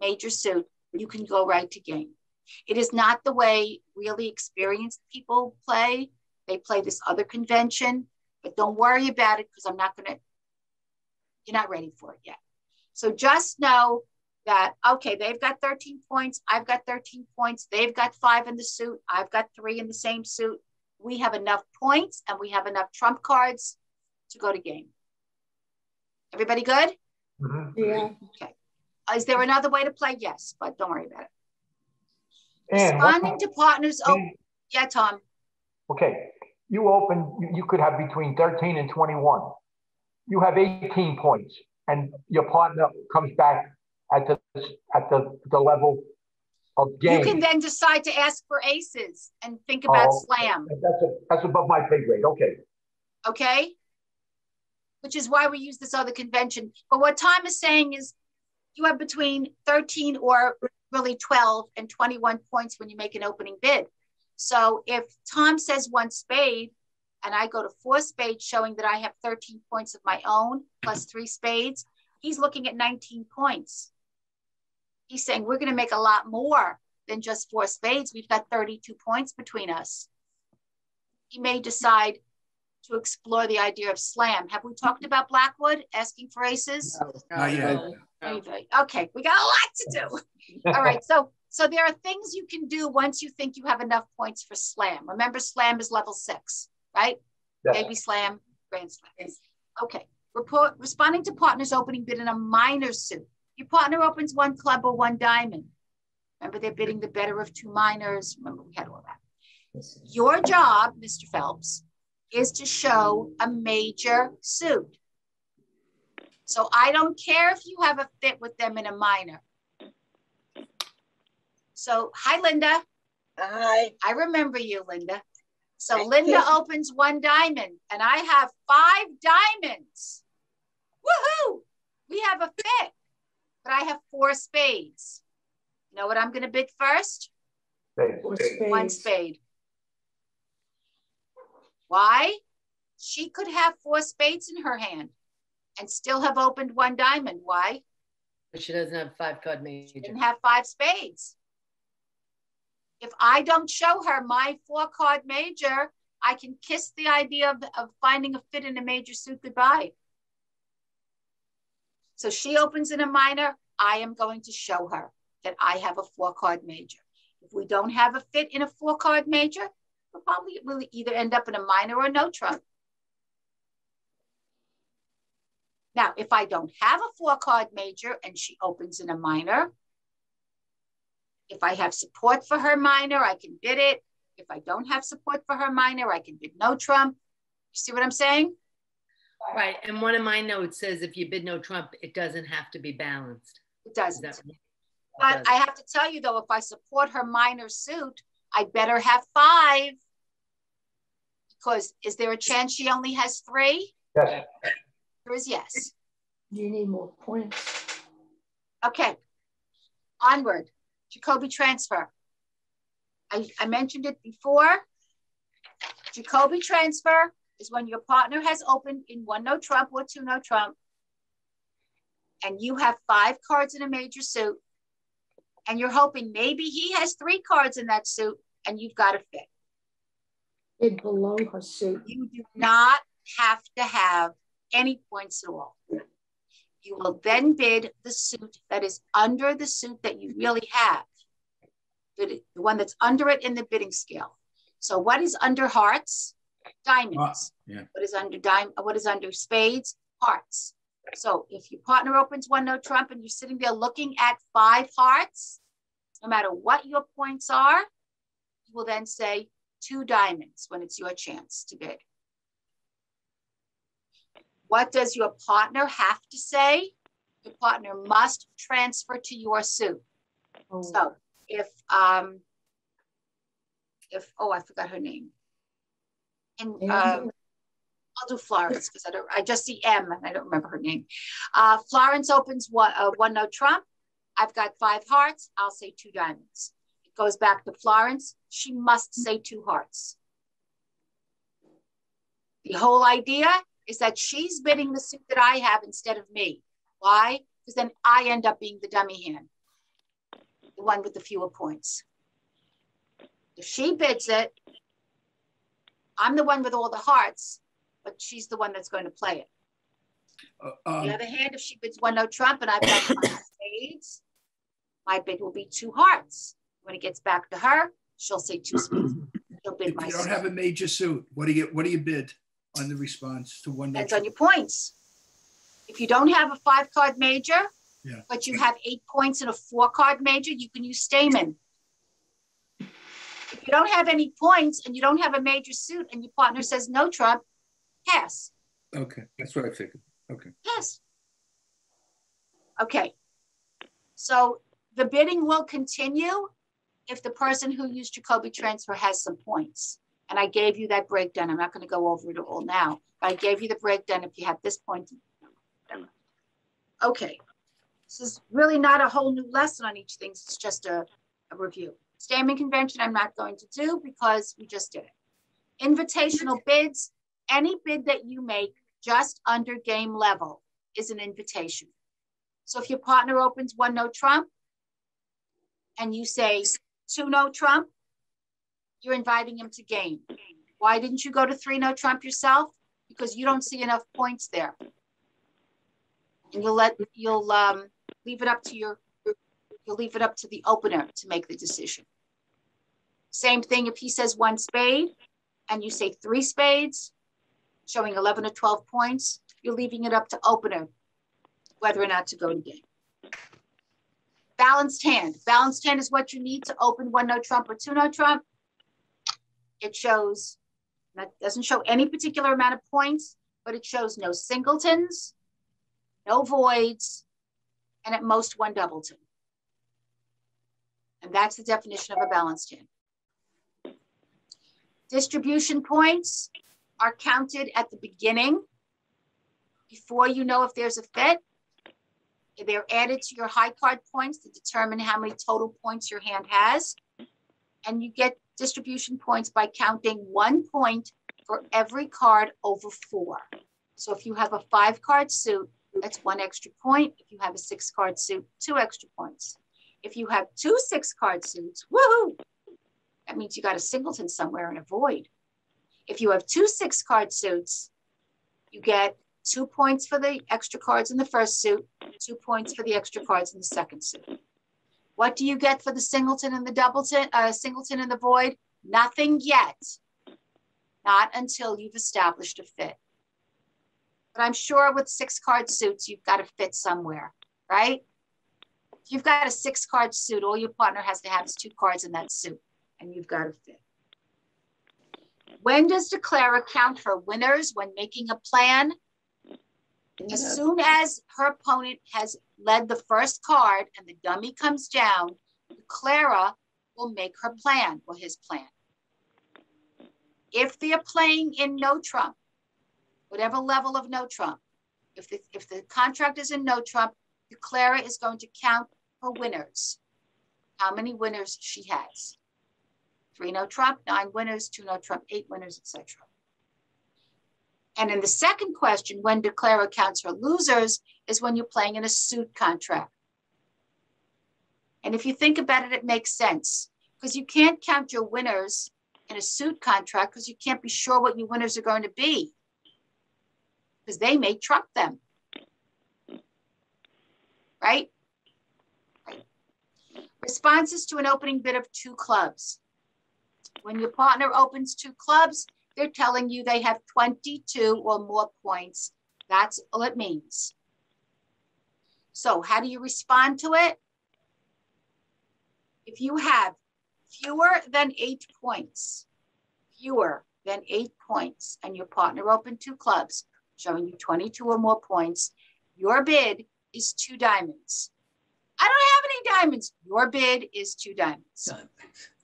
major suit, you can go right to game. It is not the way really experienced people play. They play this other convention, but don't worry about it because I'm not going to, you're not ready for it yet. So just know that, okay, they've got 13 points. I've got 13 points. They've got five in the suit. I've got three in the same suit. We have enough points and we have enough trump cards to go to game. Everybody good? Mhm. Yeah. Is there another way to play? Yes, but don't worry about it. And what- Responding to partners. Oh, yeah, Tom. okay, you open, you, could have between 13 and 21. You have 18 points and your partner comes back at the, at the, the level of game. You can then decide to ask for aces and think oh, about Oh, slam. That's, a- that's above my pay grade, okay. okay? Which is why we use this other convention. But what Tom is saying is you have between 13 or really 12 and 21 points when you make an opening bid. So if Tom says one spade and I go to four spades showing that I have 13 points of my own plus three spades, he's looking at 19 points. He's saying we're going to make a lot more than just four spades. We've got 32 points between us. He may decide to explore the idea of slam. Have we talked about Blackwood asking for aces? Not yet. Okay, we got a lot to do. All right, so so there are things you can do once you think you have enough points for slam. Remember, slam is level six, right? Yes. Baby slam, grand slam. Okay. Report responding to partners opening bid in a minor suit. Your partner opens one club or one diamond. Remember, they're bidding the better of two minors. Remember, we had all that. Your job, Mr. Phelps, is to show a major suit. So I don't care if you have a fit with them in a minor. So, hi, Linda. Hi. I remember you, Linda. So Linda opens one diamond and I have five diamonds. Woohoo! We have a fit, but I have four spades. You know what I'm going to bid first? Spades. Four One spade. Why? She could have four spades in her hand and still have opened one diamond. Why? But she doesn't have five card majors. She major. didn't have five spades. If I don't show her my four card major, I can kiss the idea of, of finding a fit in a major suit goodbye. So she opens in a minor. I am going to show her that I have a four card major. If we don't have a fit in a four card major, we'll probably will either end up in a minor or no trump. Now, if I don't have a four card major and she opens in a minor, if I have support for her minor, I can bid it. If I don't have support for her minor, I can bid no trump. You see what I'm saying? Right, and one of my notes says if you bid no trump, it doesn't have to be balanced. It doesn't. that- But does. I have to tell you though, if I support her minor suit, I better have five. Because is there a chance she only has three? Yes. There is yes. You need more points. Okay. Onward. Jacoby transfer. I, I mentioned it before. Jacoby transfer is when your partner has opened in one no trump or two no trump. And you have five cards in a major suit. And you're hoping maybe he has three cards in that suit and you've got a fit. Bid below her suit. You do not have to have any points at all. You will then bid the suit that is under the suit that you really have. The, the one that's under it in the bidding scale. So what is under hearts? Diamonds. Ah, yeah. What is under dime? What is under spades? Hearts. So if your partner opens one no trump and you're sitting there looking at five hearts, no matter what your points are, you will then say two diamonds when it's your chance to bid. What does your partner have to say? Your partner must transfer to your suit. Oh, So if um if oh I forgot her name. And um I'll do Florence because I don't I just see M and I don't remember her name. Uh Florence opens one uh, one no trump. I've got five hearts. I'll say two diamonds. It goes back to Florence. She must say two hearts. The whole idea is that she's bidding the suit that I have instead of me. Why? Because then I end up being the dummy hand, the one with the fewer points. If she bids it, I'm the one with all the hearts, but she's the one that's going to play it. Uh, On um, the other hand, if she bids one no trump and I've got five spades, my bid will be two hearts. When it gets back to her, she'll say two spades. She'll bid If my you don't suit. have a major suit, what do you, what do you bid on the response to one? Depends no on your points. If you don't have a five card major, Yeah. but you have eight points in a four card major, you can use Stayman. If you don't have any points and you don't have a major suit and your partner says no trump, pass, Okay, that's what I figured. Okay. pass. Okay. So the bidding will continue if the person who used Jacoby transfer has some points. And I gave you that breakdown. I'm not going to go over it all now, but I gave you the breakdown if you have this point. Okay. This is really not a whole new lesson on each thing. It's just a, a review. Stayman convention, I'm not going to do because we just did it. Invitational bids, Any bid that you make just under game level is an invitation. So if your partner opens one no trump and you say two no trump, you're inviting him to game. Why didn't you go to three no trump yourself? Because you don't see enough points there. And you'll let you'll um, leave it up to your you'll leave it up to the opener to make the decision. Same thing if he says one spade and you say three spades, showing 11 or 12 points, you're leaving it up to opener whether or not to go to game. Balanced hand. Balanced hand is what you need to open one no trump or two no trump. It shows, that doesn't show any particular amount of points, but it shows no singletons, no voids, and at most one doubleton. And that's the definition of a balanced hand. Distribution points are counted at the beginning before you know if there's a fit. They're added to your high card points to determine how many total points your hand has. And you get distribution points by counting one point for every card over four. So if you have a five card suit, that's one extra point. If you have a six card suit, two extra points. If you have two six card suits, woohoo! That means you got a singleton somewhere and a void. If you have two six card suits, you get two points for the extra cards in the first suit, two points for the extra cards in the second suit. What do you get for the singleton and the doubleton, uh, singleton and the void? Nothing yet. Not until you've established a fit. But I'm sure with six card suits, you've got to fit somewhere, right? If you've got a six card suit, all your partner has to have is two cards in that suit, and you've got to fit. When does declarer count her winners when making a plan? As soon as her opponent has led the first card and the dummy comes down, Clara will make her plan or his plan. If they are playing in no trump, whatever level of no trump, if the, if the contract is in no trump, Clara is going to count her winners, how many winners she has. Three no trump, nine winners, two no trump, eight winners, etc. And in the second question, when declarer counts for losers, is when you're playing in a suit contract. And if you think about it, it makes sense because you can't count your winners in a suit contract because you can't be sure what your winners are going to be because they may trump them. Right? right? Responses to an opening bid of two clubs. When your partner opens two clubs, they're telling you they have 22 or more points. That's all it means. So how do you respond to it? If you have fewer than eight points, fewer than eight points, and your partner opened two clubs, showing you 22 or more points, your bid is two diamonds. I don't have any diamonds. Your bid is two diamonds.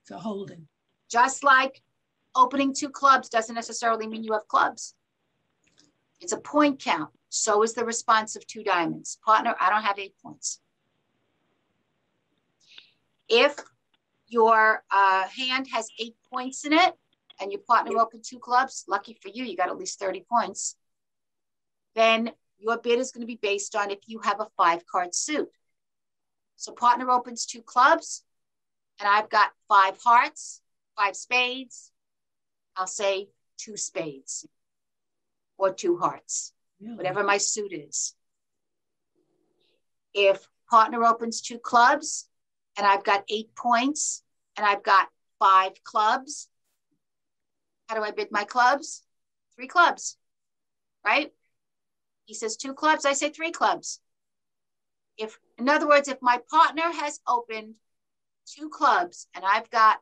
It's a holding. Just like opening two clubs doesn't necessarily mean you have clubs. It's a point count. So is the response of two diamonds. Partner, I don't have eight points. If your uh, hand has eight points in it and your partner opened two clubs, lucky for you, you got at least 30 points, then your bid is going to be based on if you have a five card suit. So partner opens two clubs and I've got five hearts, five spades, I'll say two spades or two hearts, really? whatever my suit is. If partner opens two clubs and I've got eight points and I've got five clubs, how do I bid my clubs? Three clubs, right? He says two clubs, I say three clubs. If, in other words, if my partner has opened two clubs and I've got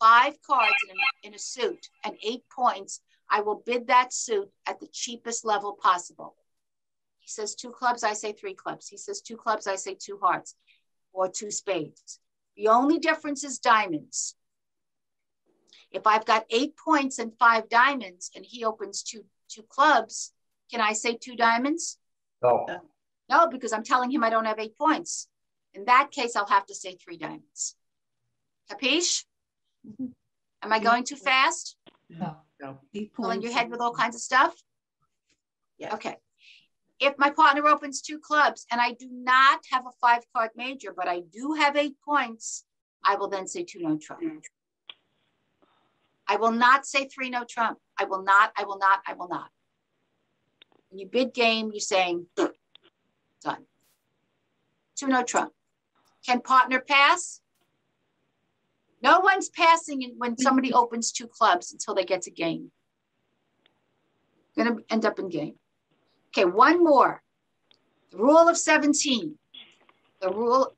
five cards in a, in a suit and eight points, I will bid that suit at the cheapest level possible. He says two clubs, I say three clubs. He says two clubs, I say two hearts or two spades. The only difference is diamonds. If I've got eight points and five diamonds and he opens two, two clubs, can I say two diamonds? No. No, because I'm telling him I don't have eight points. In that case, I'll have to say three diamonds. Capiche? Am I going too fast? No. No. Filling your head with all kinds of stuff? Yeah. Okay. If my partner opens two clubs and I do not have a five card major, but I do have eight points, I will then say two no trump. I will not say three no trump. I will not, I will not, I will not. When you bid game, you're saying done. Two no trump. Can partner pass? No one's passing in- when somebody opens two clubs until they get to game. Gonna end up in game. Okay, one more. The rule of 17. The rule,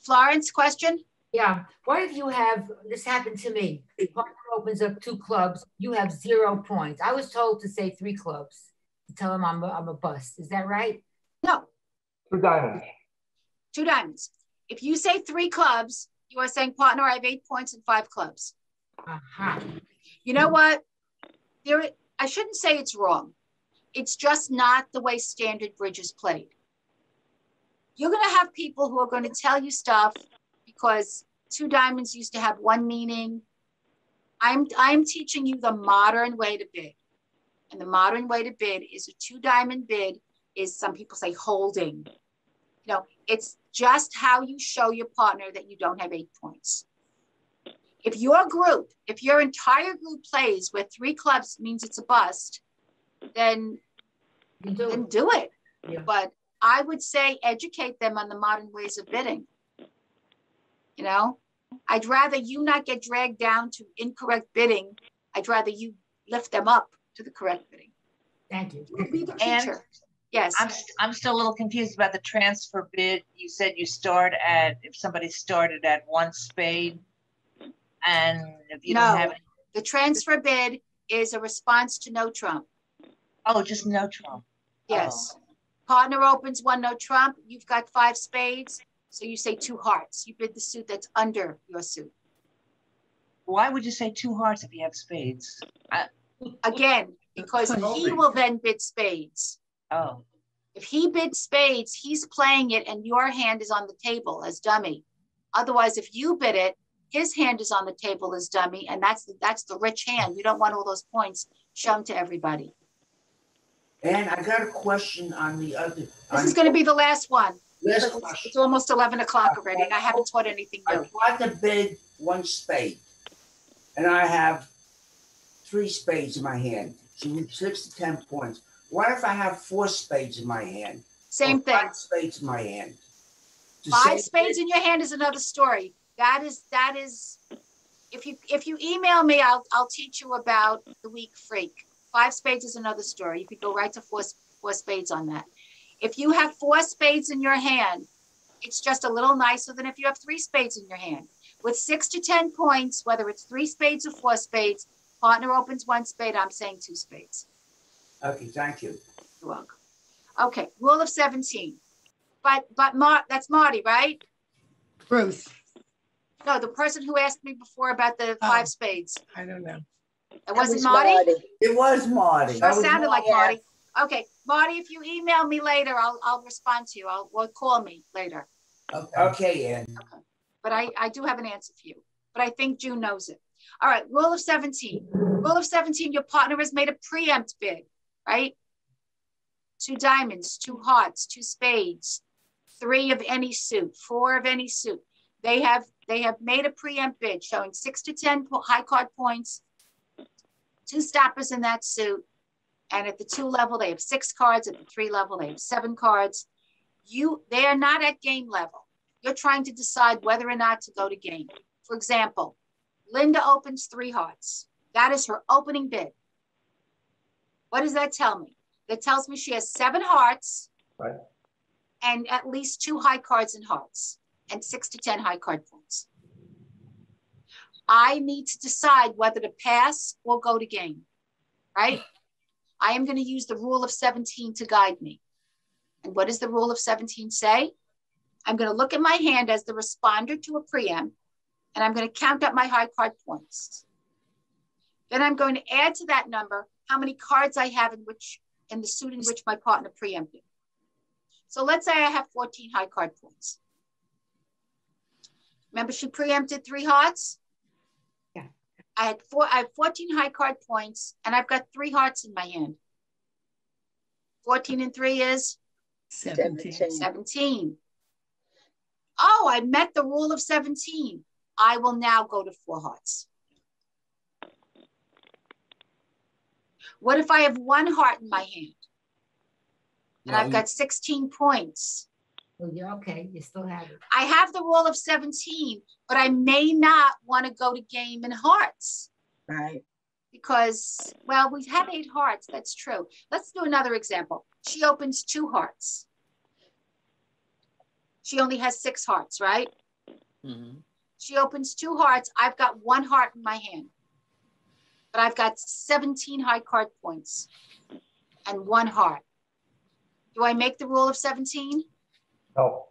Florence, question? Yeah. What if you have this happened to me? Partner opens up two clubs. You have zero points. I was told to say three clubs to tell him I'm a, I'm a bust. Is that right? No, Two diamonds. two diamonds. If you say three clubs, you are saying, partner, I have eight points and five clubs. Uh-huh. You know what? There, I shouldn't say it's wrong. It's just not the way standard bridge is played. You're going to have people who are going to tell you stuff because two diamonds used to have one meaning. I'm I'm teaching you the modern way to bid. And the modern way to bid is a two diamond bid is some people say holding. You know, it's just how you show your partner that you don't have eight points. If your group, if your entire group plays where three clubs means it's a bust, then, do then it. do it. Yeah. But I would say educate them on the modern ways of bidding. You know, I'd rather you not get dragged down to incorrect bidding. I'd rather you lift them up to the correct bidding. Thank you. Be the And- teacher. Yes. I'm, st- I'm still a little confused about the transfer bid. You said you start at, if somebody started at one spade and if you No. don't have, The transfer bid is a response to no trump. oh, just no trump. Yes. Oh. Partner opens one no trump. You've got five spades. So you say two hearts. You bid the suit that's under your suit. Why would you say two hearts if you have spades? I, Again, because he will then bid spades. Oh, If he bids spades, he's playing it and your hand is on the table as dummy. Otherwise, if you bid it, his hand is on the table as dummy, and that's the, that's the rich hand. You don't want all those points shown to everybody. And I got a question on the other. This is going to be the last one. Last because question. It's almost 11 o'clock already, and I haven't taught anything I new. tried to bid one spade, and I have three spades in my hand, so six to ten points. What if I have four spades in my hand? Same thing. Five spades in my hand. The Five spades bid? in your hand is another story. That is, that is, if you, if you email me, I'll, I'll teach you about the weak freak. Five spades is another story. You could go right to four, four spades on that. If you have four spades in your hand, it's just a little nicer than if you have three spades in your hand. With six to 10 points, whether it's three spades or four spades, partner opens one spade, I'm saying two spades. Okay, thank you. You're welcome. Okay, rule of 17. But, but Mar, that's Marty, right? Ruth, No, the person who asked me before about the Oh. five spades. I don't know. It wasn't was Marty? It was Marty. Sure That was sounded like Marty. Marty. Okay, Marty, if you email me later, I'll, I'll respond to you. I'll, or call me later. Okay, Okay, Ann. But I, I do have an answer for you. But I think June knows it. All right, rule of 17. Rule of 17, your partner has made a preempt bid, right? Two diamonds, two hearts, two spades, three of any suit, four of any suit. They have they have made a preempt bid showing six to 10 high card points, two stoppers in that suit. And at the two level, they have six cards. At the three level, they have seven cards. You, they are not at game level. You're trying to decide whether or not to go to game. For example, Linda opens three hearts. That is her opening bid. What does that tell me? That tells me she has seven hearts Right. and at least two high cards in hearts and six to 10 high card points. I need to decide whether to pass or go to game, right? I am going to use the rule of 17 to guide me. And what does the rule of 17 say? I'm going to look at my hand as the responder to a preempt, and I'm going to count up my high card points. Then I'm going to add to that number how many cards I have in which in the suit in which my partner preempted. So let's say I have 14 high card points. Remember, she preempted three hearts? Yeah. I had four, I have 14 high card points and I've got three hearts in my hand. 14 and three is 17. 17. Oh, I met the rule of 17. I will now go to four hearts. What if I have one heart in my hand? And I've Well, got 16 points. Well, you're okay. You still have it. I have the rule of 17, but I may not want to go to game in hearts. Right. Because, well, we have eight hearts. That's true. Let's do another example. She opens two hearts. She only has six hearts, right? Mm-hmm. She opens two hearts. I've got one heart in my hand, but I've got 17 high card points and one heart. Do I make the rule of 17? No.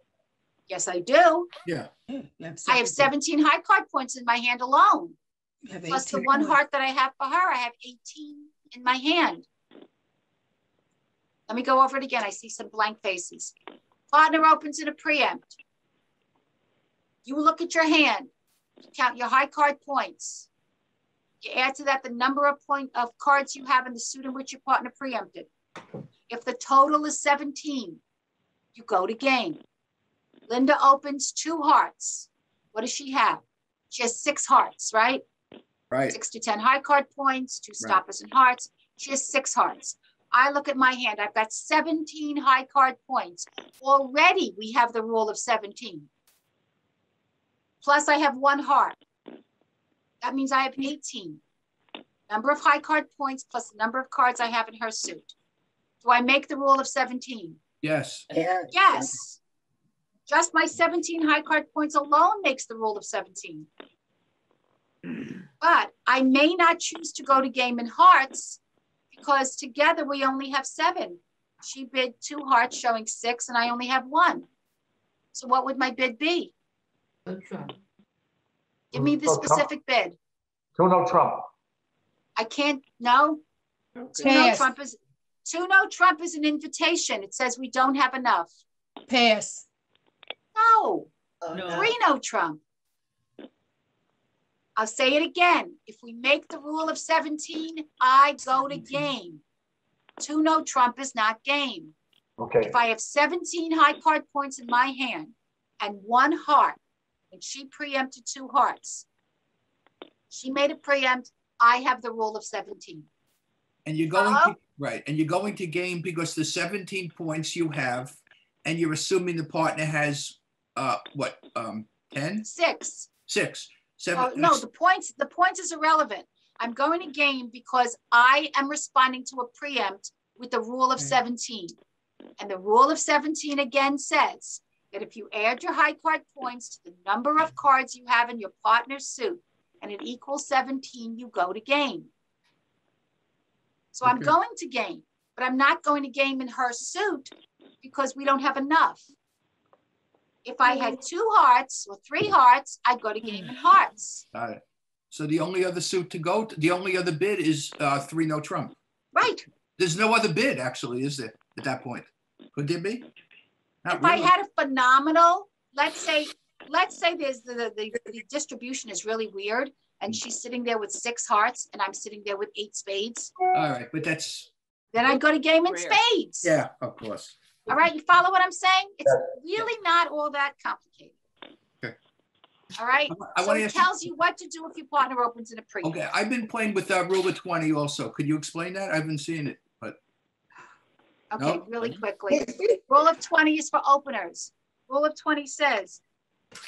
Yes, I do. Yeah. I have 17 high card points in my hand alone. You have Plus the one heart that I have for her, I have 18 in my hand. Let me go over it again. I see some blank faces. Partner opens in a preempt. You look at your hand, count your high card points. You add to that the number of point of cards you have in the suit in which your partner preempted. If the total is 17, you go to game. Linda opens two hearts. What does she have? She has six hearts, right? Right. Six to 10 high card points, two Right. stoppers and hearts. She has six hearts. I look at my hand, I've got 17 high card points. Already we have the rule of 17. Plus I have one heart. That means I have 18. Number of high card points plus the number of cards I have in her suit. Do I make the rule of 17? Yes. Yeah. Yes. Just my 17 high card points alone makes the rule of 17. But I may not choose to go to game in hearts because together we only have seven. She bid two hearts showing six and I only have one. So what would my bid be? Go Trump. Give me the Go Trump. specific bid. Two no Trump. I can't, no. Two no Pass. Trump is, two no Trump is an invitation. It says we don't have enough. Pass. No. Oh, No. no. Three no Trump. I'll say it again. If we make the rule of 17, I go to game. Two no Trump is not game. Okay. If I have 17 high card points in my hand and one heart, and she preempted two hearts, she made a preempt, I have the rule of 17. And you're going to, right, and you're going to game because the 17 points you have, and you're assuming the partner has, uh, what, um, 10? Six. Six, seven. Oh, no, the points, the points is irrelevant. I'm going to game because I am responding to a preempt with the rule of Okay. 17. And the rule of 17 again says that if you add your high card points to the number of cards you have in your partner's suit and it equals 17, you go to game. So I'm going to game, but I'm not going to game in her suit because we don't have enough. If I had two hearts or three hearts, I'd go to game in hearts. Got it. So the only other suit to go, to, the only other bid is, uh, three no Trump. Right. There's no other bid, actually, is there, at that point? Could there be? Not if I had a phenomenal, let's say, let's say there's the, the, the distribution is really weird and she's sitting there with six hearts and I'm sitting there with eight spades, All right, but that's, then I'd go to game in spades. yeah, of course. All right, you follow what I'm saying? It's really not all that complicated. Okay. All right, I so want to it ask you, tells you what to do if your partner opens in a pre. okay, I've been playing with, uh, rule of 20 also. Could you explain that? I haven't seen it, but, Okay, No. really quickly. Rule of 20 is for openers. Rule of 20 says, did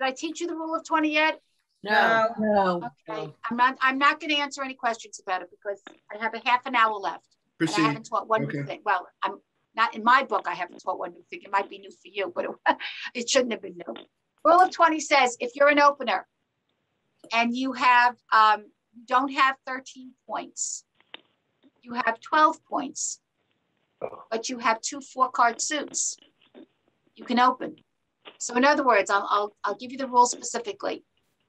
I teach you the rule of 20 yet? No. No. Okay, I'm not, I'm not gonna answer any questions about it because I have a half an hour left. And I haven't taught one new thing. Well, I'm not, in my book, I haven't taught one new thing. It might be new for you, but it- it shouldn't have been new. Rule of 20 says if you're an opener and you have, um, you don't have 13 points, you have 12 points, but you have two four card suits, you can open. So in other words, I'll, I'll, I'll give you the rules specifically.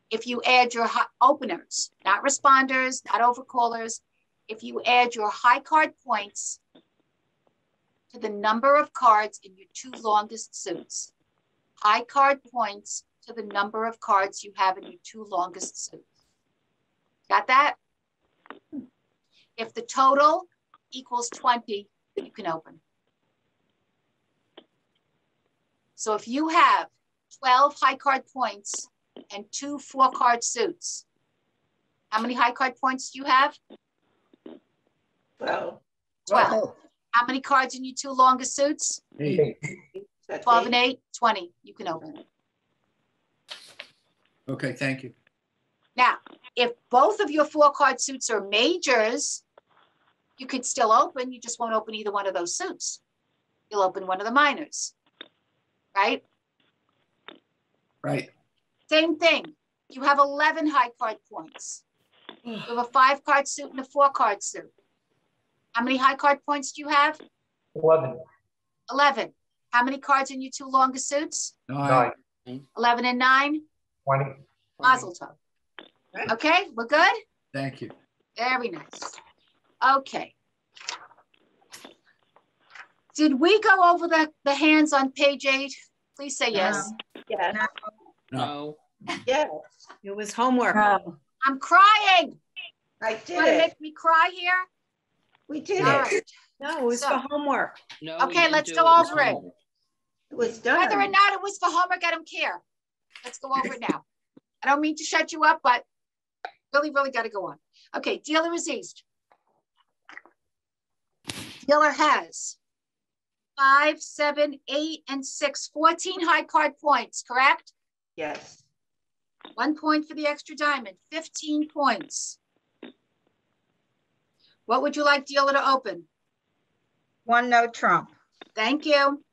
If you add your openers, not responders, not overcallers, if you add your high card points to the number of cards in your two longest suits, high card points to the number of cards you have in your two longest suits. Got that? If the total equals 20, you can open. So if you have 12 high card points and two four card suits, how many high card points do you have? Well, 12. How many cards in your two longest suits? Eight. 12 and 8, 20. You can open it. Okay, thank you. Now, if both of your four card suits are majors, you could still open, you just won't open either one of those suits. You'll open one of the minors, right? Right. Same thing. You have 11 high card points. You have a five card suit and a four card suit. How many high card points do you have? 11, 11. How many cards in your two longest suits? Nine. 9, 11 and 9? 20. Mazel tov. Okay, we're good? Thank you. Very nice. Okay. Did we go over the, the hands on page eight? Please say yes. Um, yes, No. yes, It was homework. I'm crying. I Want to make me cry here? We did All it. right. No, it was So- for homework. No, Okay, let's go was over it. It was done. Whether or not it was for homework, I don't care. Let's go over it now. I don't mean to shut you up, but really, really got to go on. Okay, dealer is east. Dealer has five, seven, eight, and six, 14 high card points, correct? Yes, One point for the extra diamond, 15 points. What would you like dealer to open? One no trump. Thank you.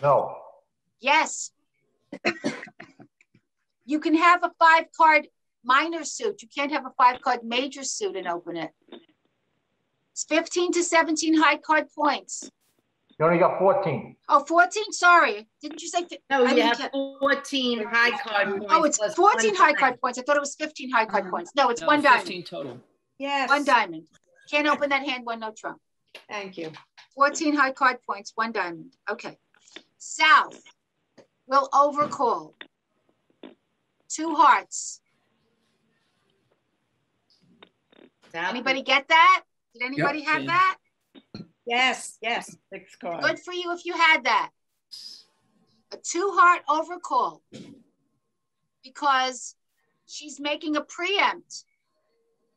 No. Yes. You can have a five card minor suit. You can't have a five card major suit and open it. It's 15 to 17 high card points. You only got 14. Oh, 14, sorry. Didn't you say? No, I you have get- 14 high card oh, points. Oh, it's plus 14 high card points. I thought it was 15 high card uh-huh. points. No, it's No, one diamond. 15 total. Yes. One diamond. Can't open that hand, one no trump. Thank you. 14 high card points, one diamond. Okay. South will overcall. Two hearts. South. Anybody get that? Did anybody have that? Yes, yes, six cards. Good for you if you had that. A two heart overcall. Because she's making a preempt.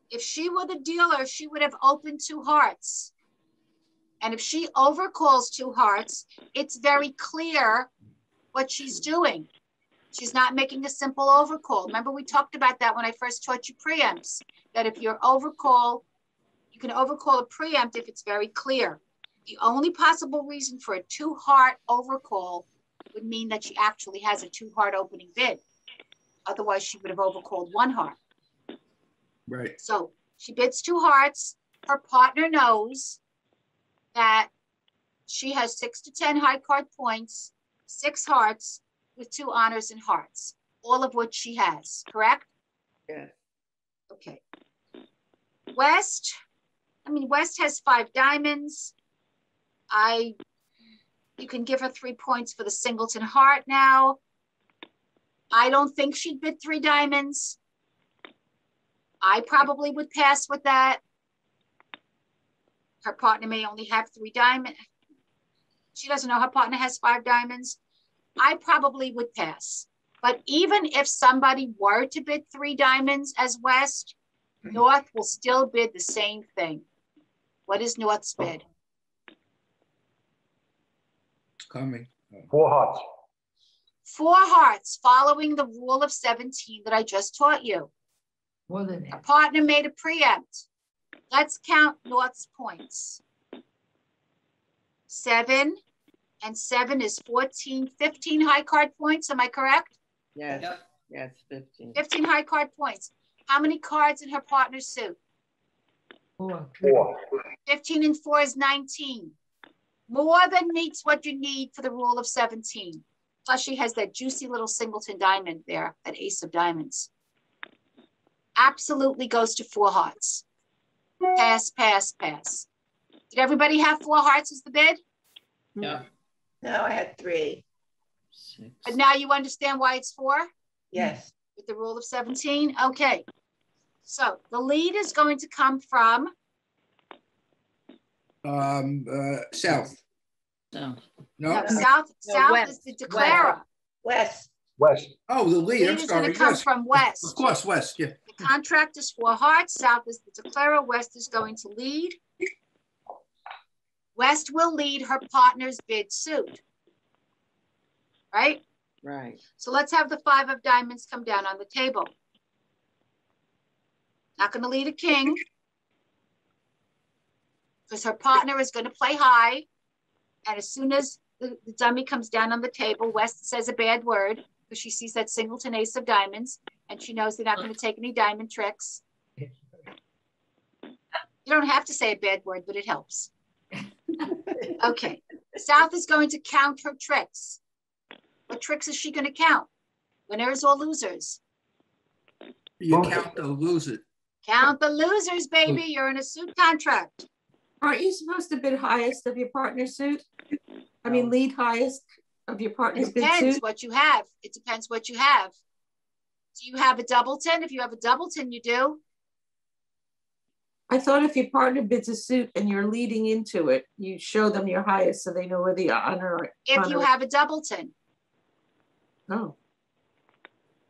If she were the dealer, she would have opened two hearts. And if she overcalls two hearts, it's very clear what she's doing. She's not making a simple overcall. Remember, we talked about that when I first taught you preempts, that if you're overcall, you can overcall a preempt if it's very clear. The only possible reason for a two heart overcall would mean that she actually has a two heart opening bid. Otherwise, she would have overcalled one heart. Right. So she bids two hearts. Her partner knows that she has six to 10 high card points, six hearts with two honors and hearts, all of which she has, correct? yes. Okay. West, I mean, West has five diamonds. I, you can give her three points for the singleton heart now. I don't think she'd bid three diamonds. I probably would pass with that. Her partner may only have three diamonds. She doesn't know her partner has five diamonds. I probably would pass. But even if somebody were to bid three diamonds as West, hmm. North will still bid the same thing. What is North's oh. bid? Coming. Four hearts. Four hearts, following the rule of 17 that I just taught you. More than A that. partner made a preempt. Let's count North's points. Seven, and seven is 14, 15 high card points, am I correct? Yes, Yep. yes, fifteen. 15 high card points. How many cards in her partner's suit? Four. Four. 15 and four is 19. More than meets what you need for the rule of 17. Plus she has that juicy little singleton diamond there, that ace of diamonds. Absolutely goes to four hearts. Pass, pass, pass. Did everybody have four hearts as the bid? Yeah. No, I had three. Six. But now you understand why it's four? Yes, with the rule of 17? Okay. So the lead is going to come from, Um, uh, south. No. No? no, south, No, south west. is the declarer. West. West. Oh, the lead, Lead I'm is going to come yes. from west. Of course, west, yeah. The contract is four hearts, south is the declarer, west is going to lead. West will lead her partner's bid suit. Right? Right. So let's have the five of diamonds come down on the table. Not gonna lead a king. Because her partner is gonna play high. And as soon as the, the dummy comes down on the table, West says a bad word because she sees that singleton ace of diamonds and she knows they're not gonna take any diamond tricks. You don't have to say a bad word, but it helps. Okay, South is going to count her tricks. What tricks is she gonna count? Winners or losers? You count the lose it. Count the losers, baby. Hmm. You're in a suit contract. Aren't you supposed to bid highest of your partner's suit? I mean, lead highest of your partner's It bid depends suit? what you have. It depends what you have. Do you have a doubleton? If you have a doubleton, you do. I thought if your partner bids a suit and you're leading into it, you show them your highest so they know where the honor. If you have a doubleton. Oh,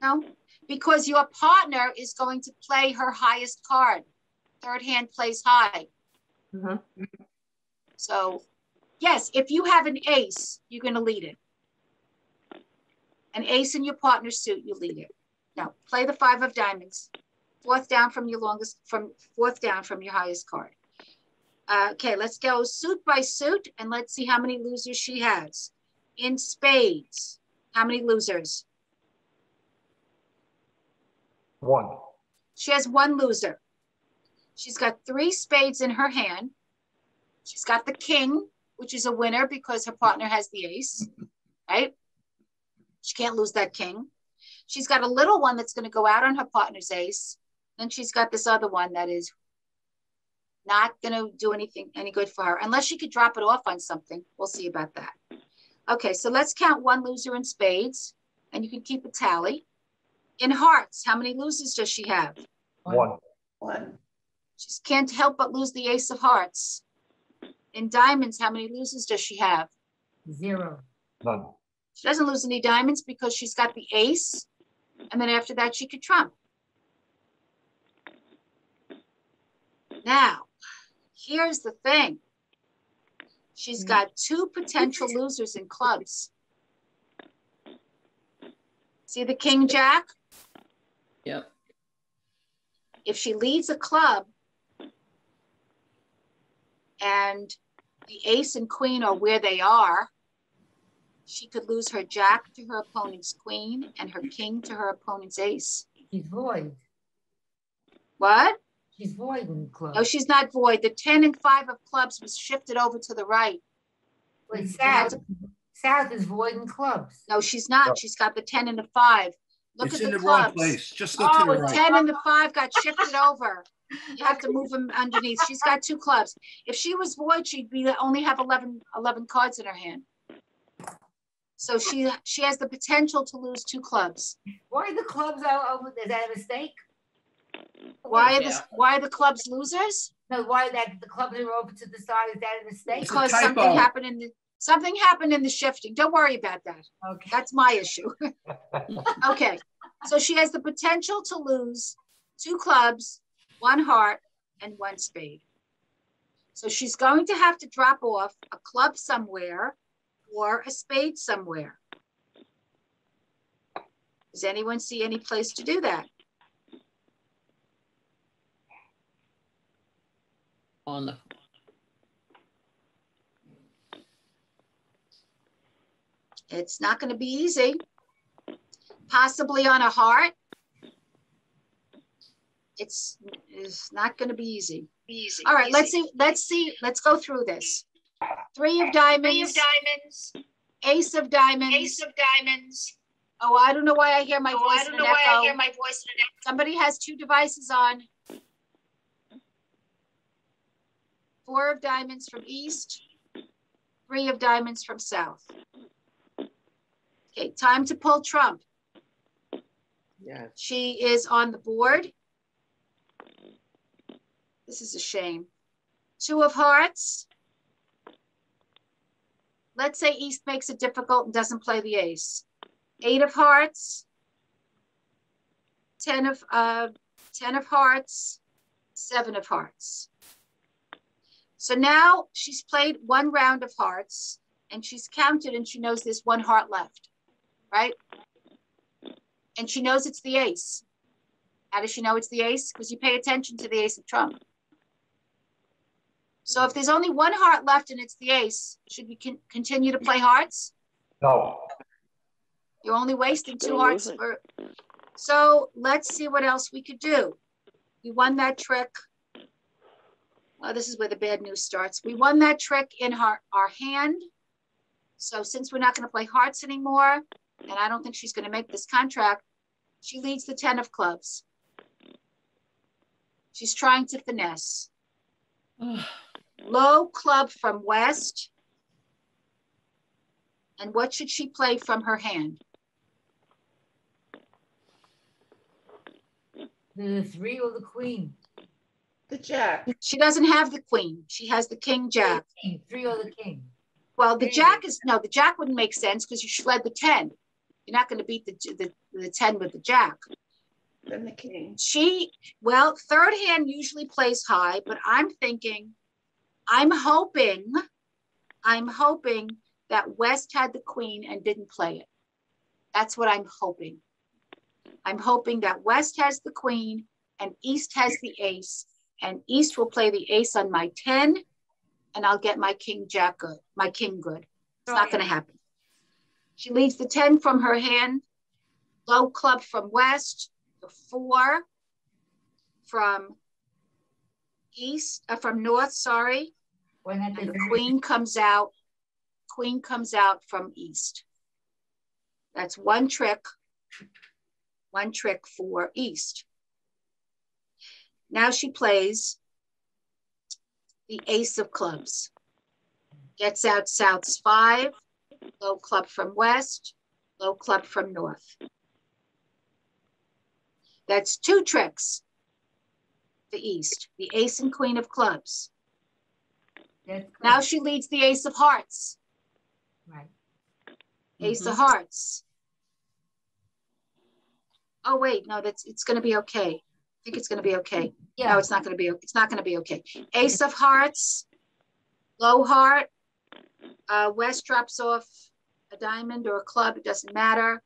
No, because your partner is going to play her highest card. Third hand plays high. uh-huh. So, yes, if you have an ace, you're going to lead it. An ace in your partner's suit, you lead it. Now, play the five of diamonds. Fourth down from your longest, from fourth down from your highest card. Uh, okay, let's go suit by suit and let's see how many losers she has. In spades, how many losers? One. She has one loser. She's got three spades in her hand. She's got the king, which is a winner because her partner has the ace, right? She can't lose that king. She's got a little one that's going to go out on her partner's ace. Then she's got this other one that is not going to do anything any good for her unless she could drop it off on something. We'll see about that. Okay, so let's count one loser in spades and you can keep a tally. In hearts, how many loses does she have? One. One. She can't help but lose the ace of hearts. In diamonds, how many loses does she have? Zero. None. She doesn't lose any diamonds because she's got the ace. And then after that, she could trump. Now, here's the thing. She's hmm. got two potential losers in clubs. See the king jack? Yep. If she leads a club and the ace and queen are where they are, she could lose her jack to her opponent's queen and her king to her opponent's ace. She's void. What? She's void in the club. No, she's not void. The 10 and 5 of clubs was shifted over to the right. Wait, South, South is void in clubs. No, she's not. She's got the 10 and the 5. Look It's at in the the wrong clubs. place. Just look Oh, the the right. 10 and the 5 got shifted over. You have to move them underneath. She's got two clubs. If she was void, she'd be only have 11, 11 cards in her hand. So she she has the potential to lose two clubs. Why are the clubs out over? Is that a mistake? Why are the why are the clubs losers? No, why that the clubs are over to the side? Is that a mistake? Because something happened in the something happened in the shifting. Don't worry about that. Okay. That's my issue. okay. So she has the potential to lose two clubs, one heart, and one spade. So she's going to have to drop off a club somewhere or a spade somewhere. Does anyone see any place to do that? On the It's not going to be easy. Possibly on a heart. It's, it's not going to be easy. Easy. All right, let's see. Let's see. Let's go through this. Three of diamonds. Three of diamonds. Ace of diamonds. Ace of diamonds. Oh, I don't know why I hear my Oh, voice I don't know why I hear my voice in an echo. Somebody has two devices on. Four of diamonds from east, three of diamonds from south. Okay, time to pull trump. Yes. She is on the board. This is a shame. Two of hearts. Let's say East makes it difficult and doesn't play the ace. Eight of hearts. Ten of uh, ten of hearts. Seven of hearts. So now she's played one round of hearts and she's counted and she knows there's one heart left, right? And she knows it's the ace. How does she know it's the ace? Because you pay attention to the ace of trump. So if there's only one heart left and it's the ace, should we con- continue to play hearts? No. You're only wasting two hearts. For... So let's see what else we could do. We won that trick. Well, this is where the bad news starts. We won that trick in our, our hand. So since we're not going to play hearts anymore, and I don't think she's going to make this contract, she leads the 10 of clubs. She's trying to finesse. Low club from west. And what should she play from her hand? The three or the queen? The jack. She doesn't have the queen. She has the king jack. King, Three or the king? Well, the jack is no, the jack wouldn't make sense because you fled the 10. You're not going to beat the, the, the 10 with the jack. Then the king. She, well, third hand usually plays high, but I'm thinking, I'm hoping, I'm hoping that West had the queen and didn't play it. That's what I'm hoping. I'm hoping that West has the queen and East has the ace, and East will play the ace on my 10, and I'll get my king jack good, my king good. It's not going to happen. She leads the 10 from her hand, low club from West, the four from East, uh, from North, sorry. When and the queen comes out, queen comes out from East. That's one trick, one trick for East. Now she plays the ace of clubs. Gets out South's five, low club from West, low club from North. That's two tricks. The East, the ace and queen of clubs. Now she leads the ace of hearts. Right. Ace of Mhm. hearts. Oh wait, no, that's it's going to be okay. I think it's going to be okay. No, it's not going to be. It's not going to be okay. Ace of hearts, low heart. Uh, West drops off a diamond or a club. It doesn't matter,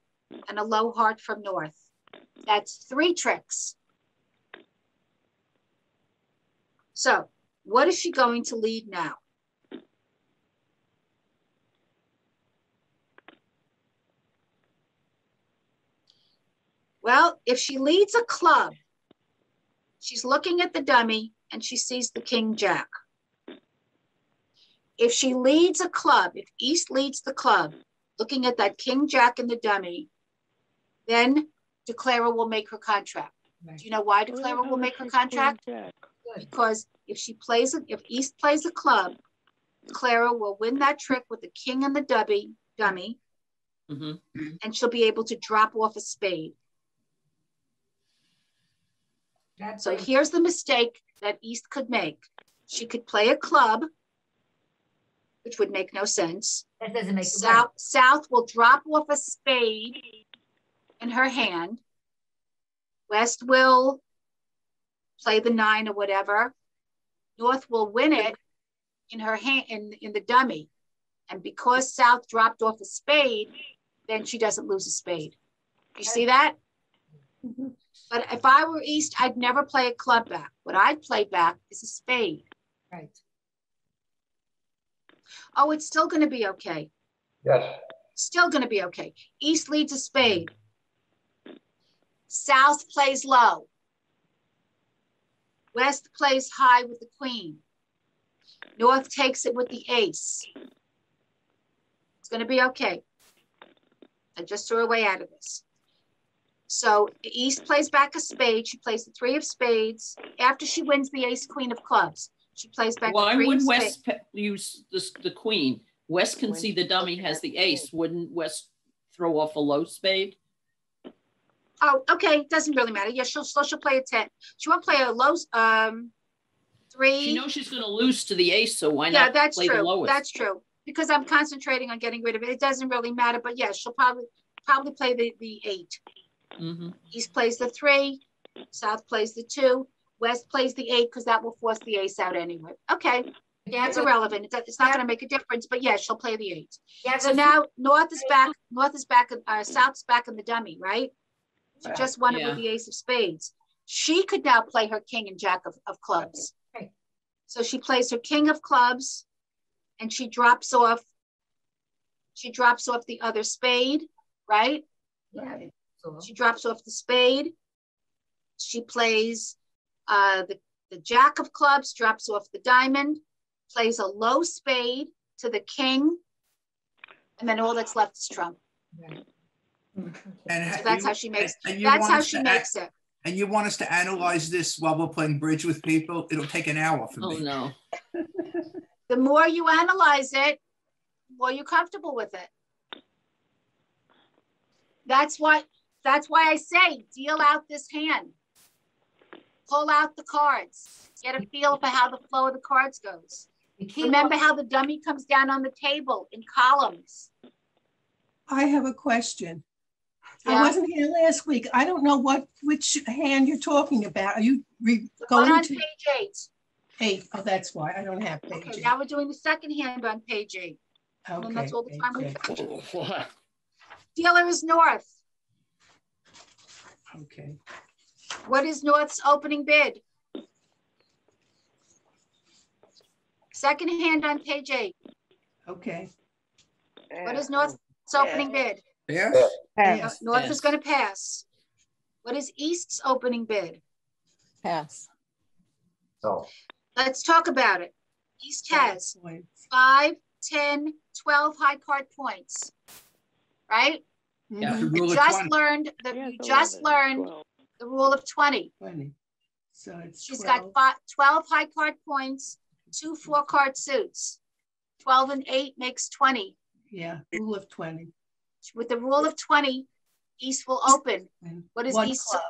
and a low heart from North. That's three tricks. So, what is she going to lead now? Well, if she leads a club, she's looking at the dummy and she sees the king jack. If she leads a club, if East leads the club, looking at that king jack and the dummy, then declarer will make her contract. Do you know why declarer will make her contract? Because if she plays, a- if East plays a club, Clara will win that trick with the king and the dummy, dummy, Mhm. and she'll be able to drop off a spade. That's So it. here's the mistake that East could make. She could play a club, which would make no sense. That doesn't make right. South, South will drop off a spade in her hand. West will play the nine or whatever. North will win it in her hand in, in the dummy. And because South dropped off a spade, then she doesn't lose a spade. You see that? Mm-hmm. But if I were East, I'd never play a club back. What I'd play back is a spade. Right. Oh, it's still going to be okay. Yes. Still going to be okay. East leads a spade. South plays low. West plays high with the queen. North takes it with the ace. It's going to be okay. I just threw a way out of this. So the East plays back a spade. She plays the three of spades. After she wins the ace queen of clubs, she plays back Why would. West pe- use the, the queen? West can see the dummy has the ace. Wouldn't West throw off a low spade? Oh, okay, doesn't really matter. Yeah, she'll, she'll, play a ten. She won't play a low, um, three. She knows she's gonna lose to the ace, so why Yeah, not that's play the true. lowest? That's true. Because I'm concentrating on getting rid of it. It doesn't really matter, but yeah, she'll probably, probably play the, the eight. Mhm. East plays the three, South plays the two, West plays the eight, because that will force the ace out anyway. Okay, that's a- irrelevant. It does- It's not gonna make a difference, but yeah, she'll play the eight. Yeah, So now North is back, North is back, uh, South's back in the dummy, right? She just won it with the ace of spades. She could now play her king and jack of, of clubs. Okay. So she plays her king of clubs and she drops off, she drops off the other spade, right? Yeah. She drops off the spade. She plays uh, the, the jack of clubs, drops off the diamond, plays a low spade to the king, and then all that's left is trump. And So that's you- how she makes. and you That's how she makes a- it. And you want us to analyze this while we're playing bridge with people? It'll take an hour for Oh, me. Oh no. The more you analyze it, the more you're comfortable with it. That's why. That's why I say deal out this hand. Pull out the cards. Get a feel for how the flow of the cards goes. Remember how the dummy comes down on the table in columns. I have a question. I wasn't here last week. I don't know what, which hand you're talking about. Are you re- going on to page eight. eight? Oh, that's why. I don't have page Okay, eight. now we're doing the second hand on page eight. And that's all the time we okay. Dealer is north. Okay. What is North's opening bid? Second hand on page eight. Okay. What is North's opening bid? Yeah? Uh, North is gonna pass. What is East's opening bid? Pass. No. Let's talk about it. East has five, 10, 12 high card points. Right? Yeah, the You rule of just learned, that you just learned the rule of twenty. Twenty. So it's She's 12. got fi- twelve high card points, two four card suits. Twelve and eight makes twenty. Yeah, rule of twenty. With the rule of twenty, East will open. What is One East? club.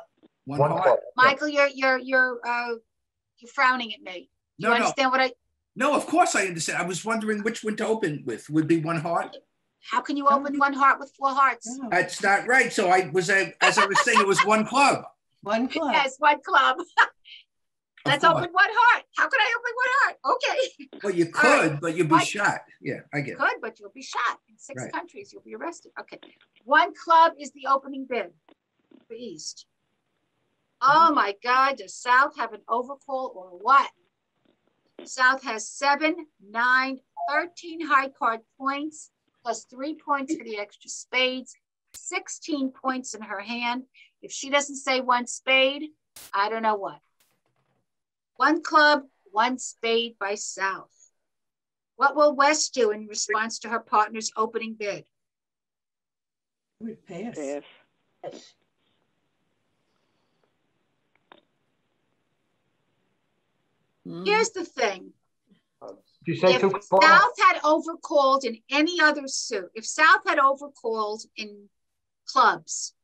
One One heart. club. Michael, you're, you're, you're, uh, you're frowning at me. Do No, you no. understand what I, No, of course I understand. I was wondering which one to open with. Would be one heart? how can you open one heart with four hearts? That's not right. So I was, uh, as I was saying, it was one club. One club. Yes, one club. Let's course. open one heart. How could I open one heart? Okay. Well, you All right. could, but you'd be What? shot. Yeah, I get it. Good, but you'll be shot in six Right. countries. You'll be arrested. Okay. One club is the opening bid for East. Oh my God, does South have an overcall or what? South has seven, nine, 13 high card points, plus three points for the extra spades, 16 points in her hand. If she doesn't say one spade, I don't know what. One club, one spade by South. What will West do in response to her partner's opening bid? Would pass. Hmm. Here's the thing. You say If South clubs? had overcalled in any other suit, if South had overcalled in clubs,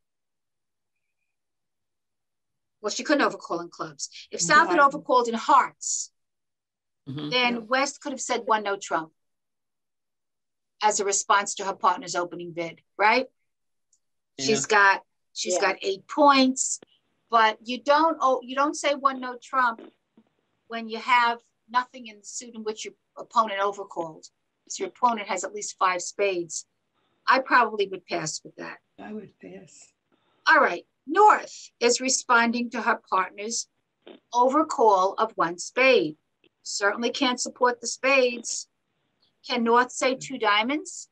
well, she couldn't overcall in clubs. If South had overcalled in hearts, Mhm. then West could have said one no trump as a response to her partner's opening bid, right? She's got she's Yeah. got eight points, but you don't oh you don't say one no trump when you have nothing in the suit in which your opponent overcalled. So your opponent has at least five spades. I probably would pass with that. I would pass. All right, North is responding to her partner's overcall of one spade. Certainly can't support the spades. Can North say two diamonds?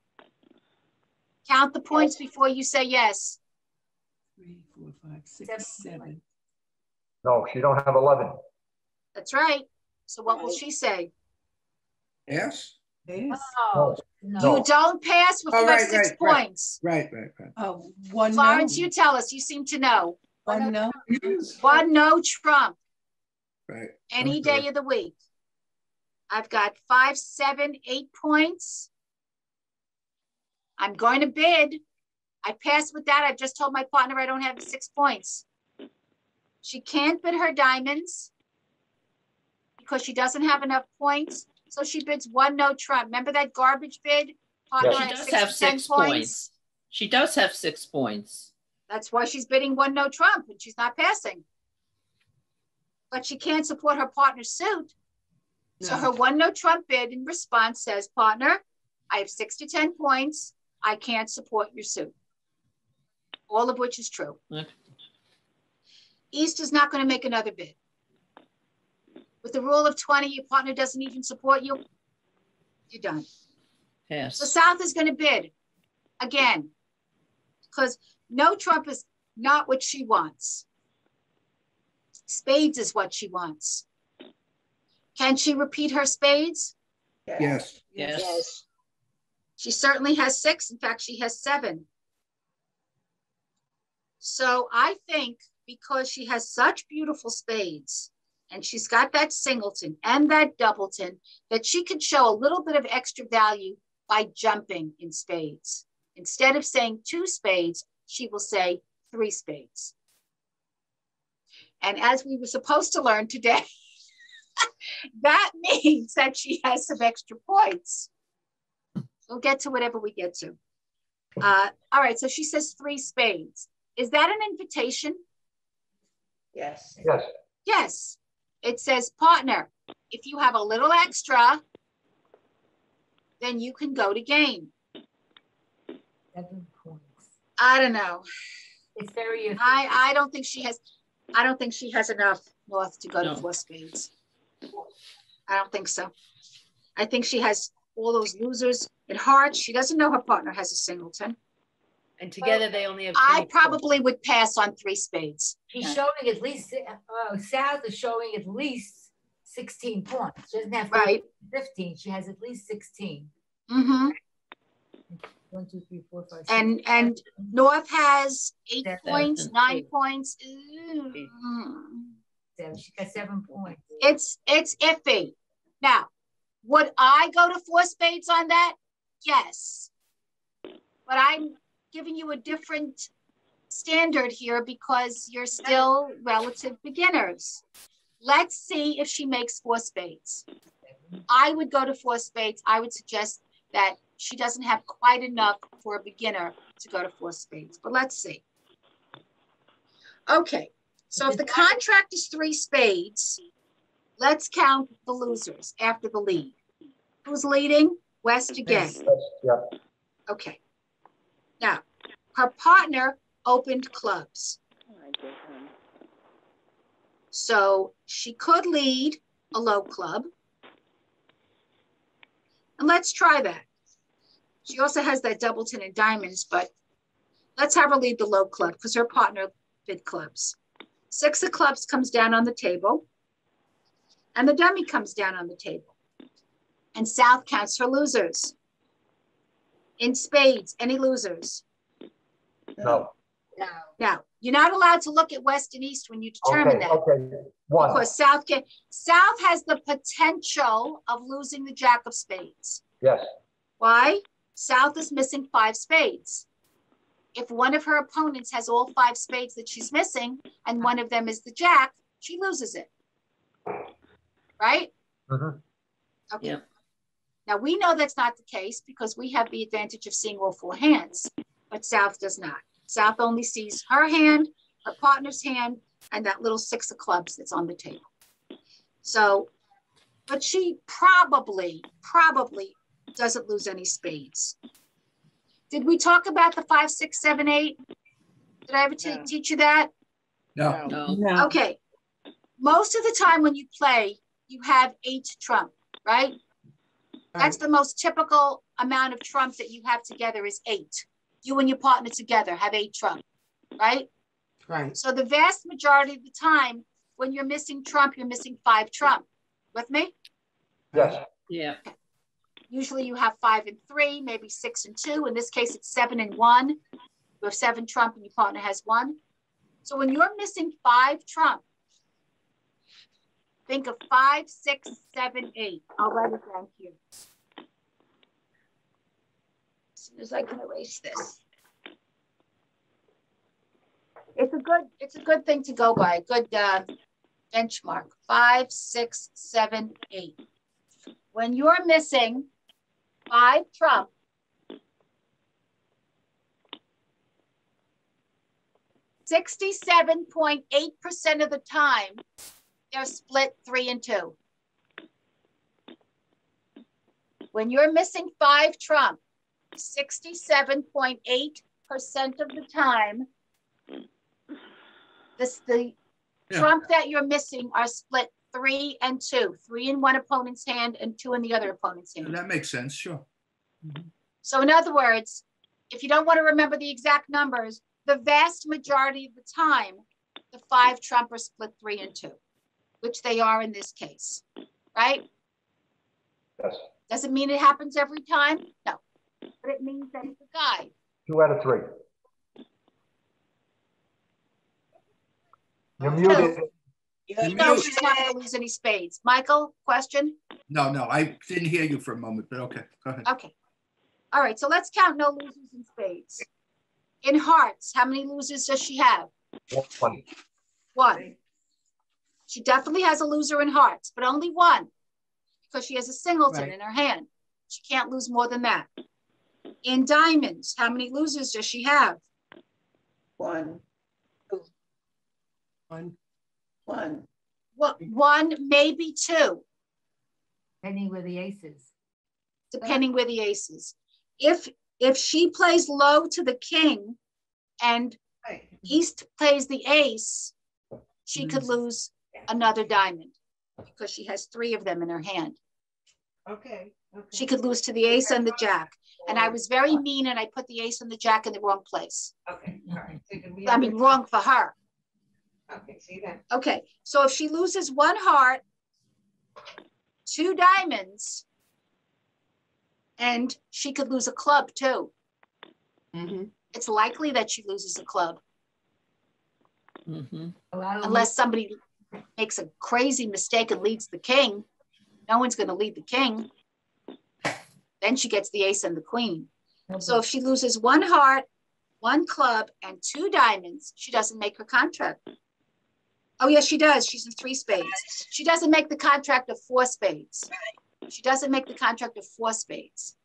Count the points before you say yes. Three, four, five, six, seven. No, she don't have 11. That's right. So what will she say? Yes? Pass. Oh, No. You don't pass if Oh, right, six right, right. points. Right, right, right. Oh, one no. Florence, you tell us. You seem to know. One no. One no trump Right. any Okay. day of the week. I've got five, seven, eight points. I'm going to bid. I passed with that. I've just told my partner I don't have six points. She can't bid her diamonds because she doesn't have enough points. So she bids one no trump. Remember that garbage bid? Partner She does six have six points. She does have six points. That's why she's bidding one no trump and she's not passing. But she can't support her partner's suit. So her one no trump bid in response says, partner, I have six to 10 points. I can't support your suit. All of which is true. Okay. East is not going to make another bid. With the rule of 20, your partner doesn't even support you. You're done. Pass. So South is going to bid again because no Trump is not what she wants. Spades is what she wants. Can she repeat her spades? Yes. Yes. She certainly has six. In fact, she has seven. So I think because she has such beautiful spades and she's got that singleton and that doubleton, that she could show a little bit of extra value by jumping in spades. Instead of saying two spades, she will say three spades. And as we were supposed to learn today, that means that she has some extra points. We'll get to whatever we get to. Uh, all right, so she says three spades. Is that an invitation? Yes. Yes. Yes. It says, partner, if you have a little extra, then you can go to game. Seven points. I don't know. It's very. I, I don't think she has, I don't think she has enough north to go No. to four spades. I don't think so. I think she has all those losers in hearts. She doesn't know her partner has a singleton. And together they only have. I 20 probably would pass on three spades. She's showing at least, uh, South is showing at least sixteen points. She doesn't have Right. fifteen, she has at least sixteen. Mm-hmm. One, two, three, four, five, six. And, and North has eight Seven. points, nine points. Ooh. Seven. She got seven points. It's, it's iffy. Now, would I go to four spades on that? Yes. But I'm giving you a different standard here because you're still relative beginners. Let's see if she makes four spades. I would go to four spades. I would suggest that she doesn't have quite enough for a beginner to go to four spades, but let's see. Okay, so if the contract is three spades, let's count the losers after the lead. Who's leading? West again. Okay. Now, her partner opened clubs. So she could lead a low club. And let's try that. She also has that doubleton and diamonds, but let's have her lead the low club because her partner bid clubs. Six of clubs comes down on the table, and the dummy comes down on the table. And South counts her losers. In spades, any losers? No. No. Now, you're not allowed to look at West and East when you determine Okay, that. okay. One. Because South can, South has the potential of losing the Jack of Spades. Yes. Why? South is missing five spades. If one of her opponents has all five spades that she's missing, and one of them is the Jack, she loses it. Right? Mhm. Okay. Yeah. Now we know that's not the case because we have the advantage of seeing all four hands, but South does not. South only sees her hand, her partner's hand, and that little six of clubs that's on the table. So, but she probably, probably doesn't lose any spades. Did we talk about the five, six, seven, eight? Did I ever te- No. teach you that? No. No. No. Okay. Most of the time when you play, you have eight trump, right? That's the most typical amount of trump that you have together is eight. You and your partner together have eight trump, right? Right. So the vast majority of the time, when you're missing trump, you're missing five trump. With me? Yes. Yeah. Usually you have five and three, maybe six and two. In this case, it's seven and one. You have seven trump and your partner has one. So when you're missing five trump, think of five, six, seven, eight. I'll write it down here. As soon as I can erase this. It's a good, it's a good thing to go by, a good uh, benchmark. Five, six, seven, eight. When you're missing five trump, Sixty-seven point eight percent of the time, they're split three and two. When you're missing five trump, sixty-seven point eight percent of the time, this the Yeah. trump that you're missing are split three and two, three in one opponent's hand and two in the other opponent's hand. That makes sense, sure. Mm-hmm. So in other words, if you don't want to remember the exact numbers, the vast majority of the time, the five trump are split three and two, which they are in this case, right? Yes, Doesn't mean it happens every time, no, but it means that it's a guide. two out of three. You're muted. You know she's not gonna lose any spades. Michael, question? No, no, I didn't hear you for a moment, but okay, go ahead. Okay. All right, so let's count no losers in spades. In hearts, how many losers does she have? One. One. She definitely has a loser in hearts, but only one because she has a singleton Right. in her hand. She can't lose more than that. In diamonds, how many losers does she have? One. One. One. What, one, maybe two, Depending where the ace is. depending where the ace is. If if she plays low to the king and East plays the ace, she could mm. lose another diamond because she has three of them in her hand. Okay. She could lose to the ace and the jack. And I was very mean and I put the ace and the jack in the wrong place. Okay, all right. So I mean, wrong for her. Okay, see that? Okay, so if she loses one heart, two diamonds, and she could lose a club too. It's likely that she loses a club Mm-hmm. unless somebody makes a crazy mistake and leads the king. No one's going to lead the king. Then she gets the ace and the queen. So mhm. if she loses one heart, one club, and two diamonds, she doesn't make her contract. Oh, yes, she does. She's in three spades. She doesn't make the contract of four spades. She doesn't make the contract of four spades.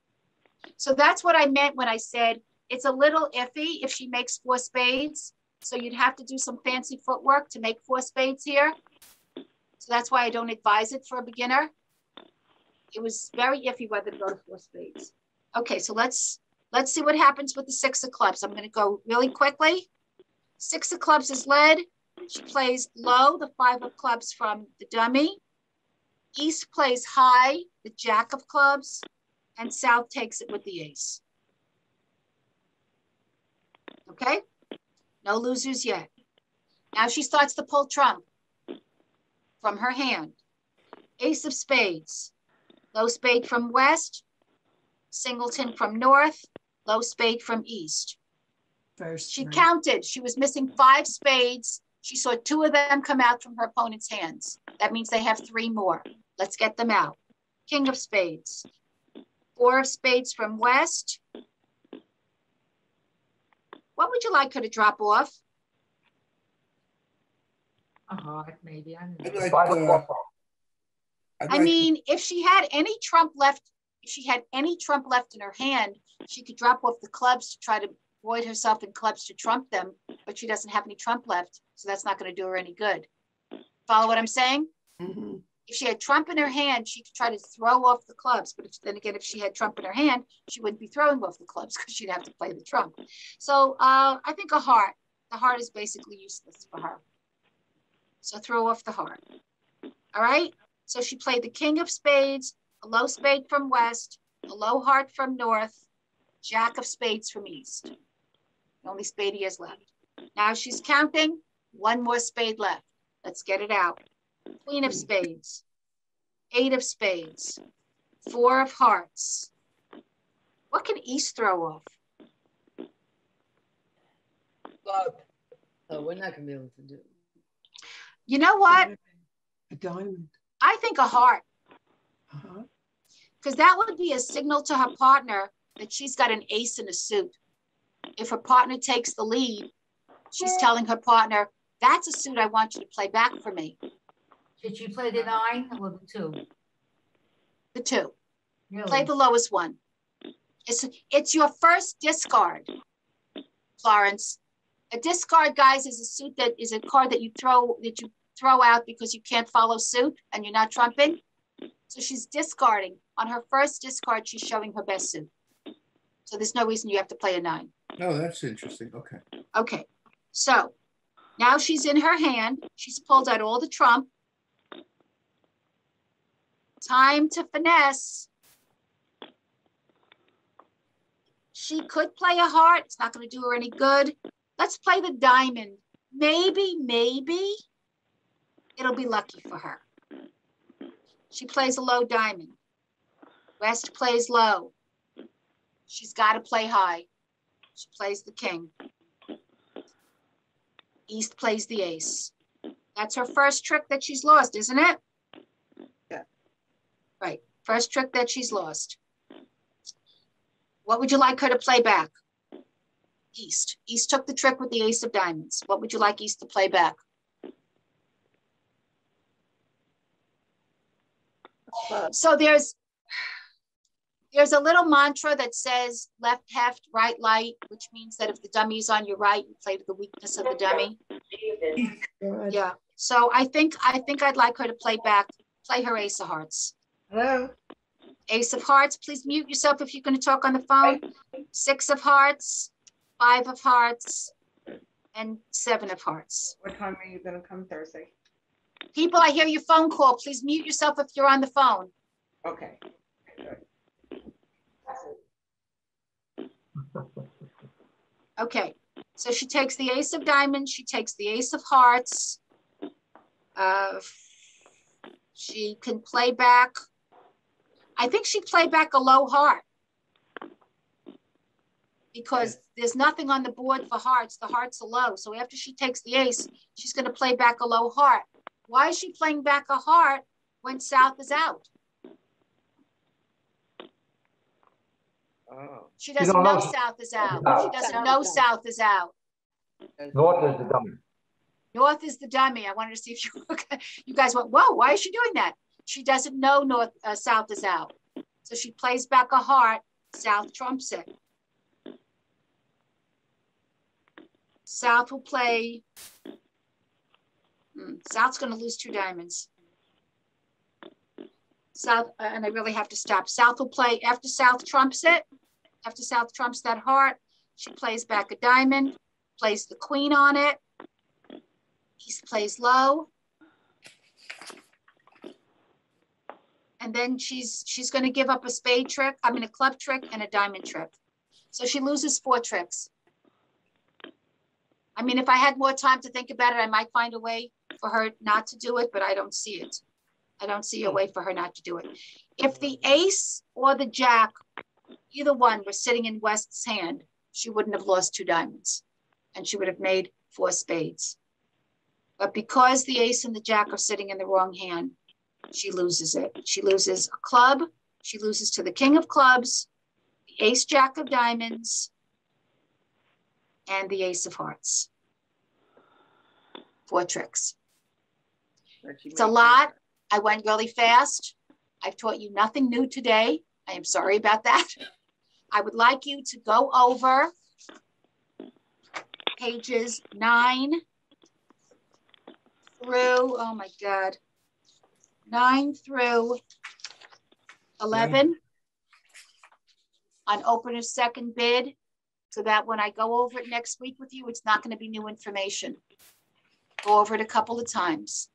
So that's what I meant when I said it's a little iffy if she makes four spades. So you'd have to do some fancy footwork to make four spades here. So that's why I don't advise it for a beginner. It was very iffy whether to go to four spades. Okay, so let's let's see what happens with the six of clubs. I'm going to go really quickly. Six of clubs is led. She plays low, the five of clubs from the dummy. East plays high, the jack of clubs, and South takes it with the ace. Okay, no losers yet. Now she starts to pull trump from her hand. Ace of spades, low spade from west, singleton from north, low spade from east. First. She right. counted. She was missing five spades. She saw two of them come out from her opponent's hands. That means they have three more. Let's get them out. King of spades. Four of spades from west. What would you like her to drop off? A heart, maybe. I don't I'd know. like, uh. I'd I like- mean, if she had any trump left, if she had any trump left in her hand, she could drop off the clubs to try to void herself in clubs to trump them, but she doesn't have any trump left, so that's not going to do her any good. Follow what I'm saying? Mhm. If she had trump in her hand, she could try to throw off the clubs, but if, then again, if she had trump in her hand, she wouldn't be throwing off the clubs because she'd have to play the trump. So uh, I think a heart. The heart is basically useless for her. So throw off the heart. All right. So she played the king of spades, a low spade from west, a low heart from north, jack of spades from east. The only spade he has left. Now she's counting, one more spade left. Let's get it out. Queen of spades, eight of spades, four of hearts. What can east throw off? Club. Oh, we're not gonna be able to do. it. You know what? A diamond. I think a heart, Uh-huh. because that would be a signal to her partner that she's got an ace in a suit. If her partner takes the lead she's telling her partner, that's a suit I want you to play back for me. Did you play the nine or the two? The two. Really? Play the lowest one. It's it's your first discard, Florence. A discard, guys, is a suit that is a card that you throw that you throw out because you can't follow suit and you're not trumping. So she's discarding. On her first discard, she's showing her best suit. So there's no reason you have to play a nine. Oh, that's interesting. Okay. Okay, so now she's in her hand. She's pulled out all the trump. Time to finesse. She could play a heart. It's not going to do her any good. Let's play the diamond. Maybe, maybe it'll be lucky for her. She plays a low diamond. West plays low. She's got to play high. She plays the king. East plays the ace. That's her first trick that she's lost, isn't it? Yeah. Right. First trick that she's lost. What would you like her to play back? East. East took the trick with the ace of diamonds. What would you like East to play back? So there's there's a little mantra that says left heft, right light, which means that if the dummy is on your right, you play to the weakness of the dummy. Yeah. So I think I think I'd like her to play back, play her ace of hearts. Hello? Ace of hearts, please mute yourself if you're going to talk on the phone. Six of hearts, five of hearts, and seven of hearts. What time are you gonna come Thursday? People, I hear your phone call. Please mute yourself if you're on the phone. Okay. Okay, so she takes the ace of diamonds, she takes the ace of hearts. Uh, she can play back. I think she played back a low heart. Because there's nothing on the board for hearts. The hearts are low. So after she takes the ace, she's going to play back a low heart. Why is she playing back a heart when south is out? Oh. She doesn't know know. south is out. No. She doesn't know south is out. North is the dummy. North is the dummy. I wanted to see if you you guys went, whoa, why is she doing that? She doesn't know north uh, south is out. So she plays back a heart, south trumps it. South will play. Hmm, South's going to lose two diamonds. South, uh, and I really have to stop. South will play after South trumps it. After South trumps that heart, she plays back a diamond, plays the queen on it. He plays low. And then she's she's going to give up a spade trick, I mean a club trick and a diamond trick. So she loses four tricks. I mean, if I had more time to think about it, I might find a way for her not to do it, but I don't see it. I don't see a way for her not to do it. If the ace or the jack, either one, were sitting in West's hand, she wouldn't have lost two diamonds and she would have made four spades. But because the ace and the jack are sitting in the wrong hand, she loses it. She loses a club. She loses to the king of clubs, the ace jack of diamonds, and the ace of hearts. Four tricks. It's a lot. I went really fast. I've taught you nothing new today. I am sorry about that. I would like you to go over pages nine through, oh my God, nine through 11 on open a second bid so that when I go over it next week with you, it's not going to be new information. Go over it a couple of times.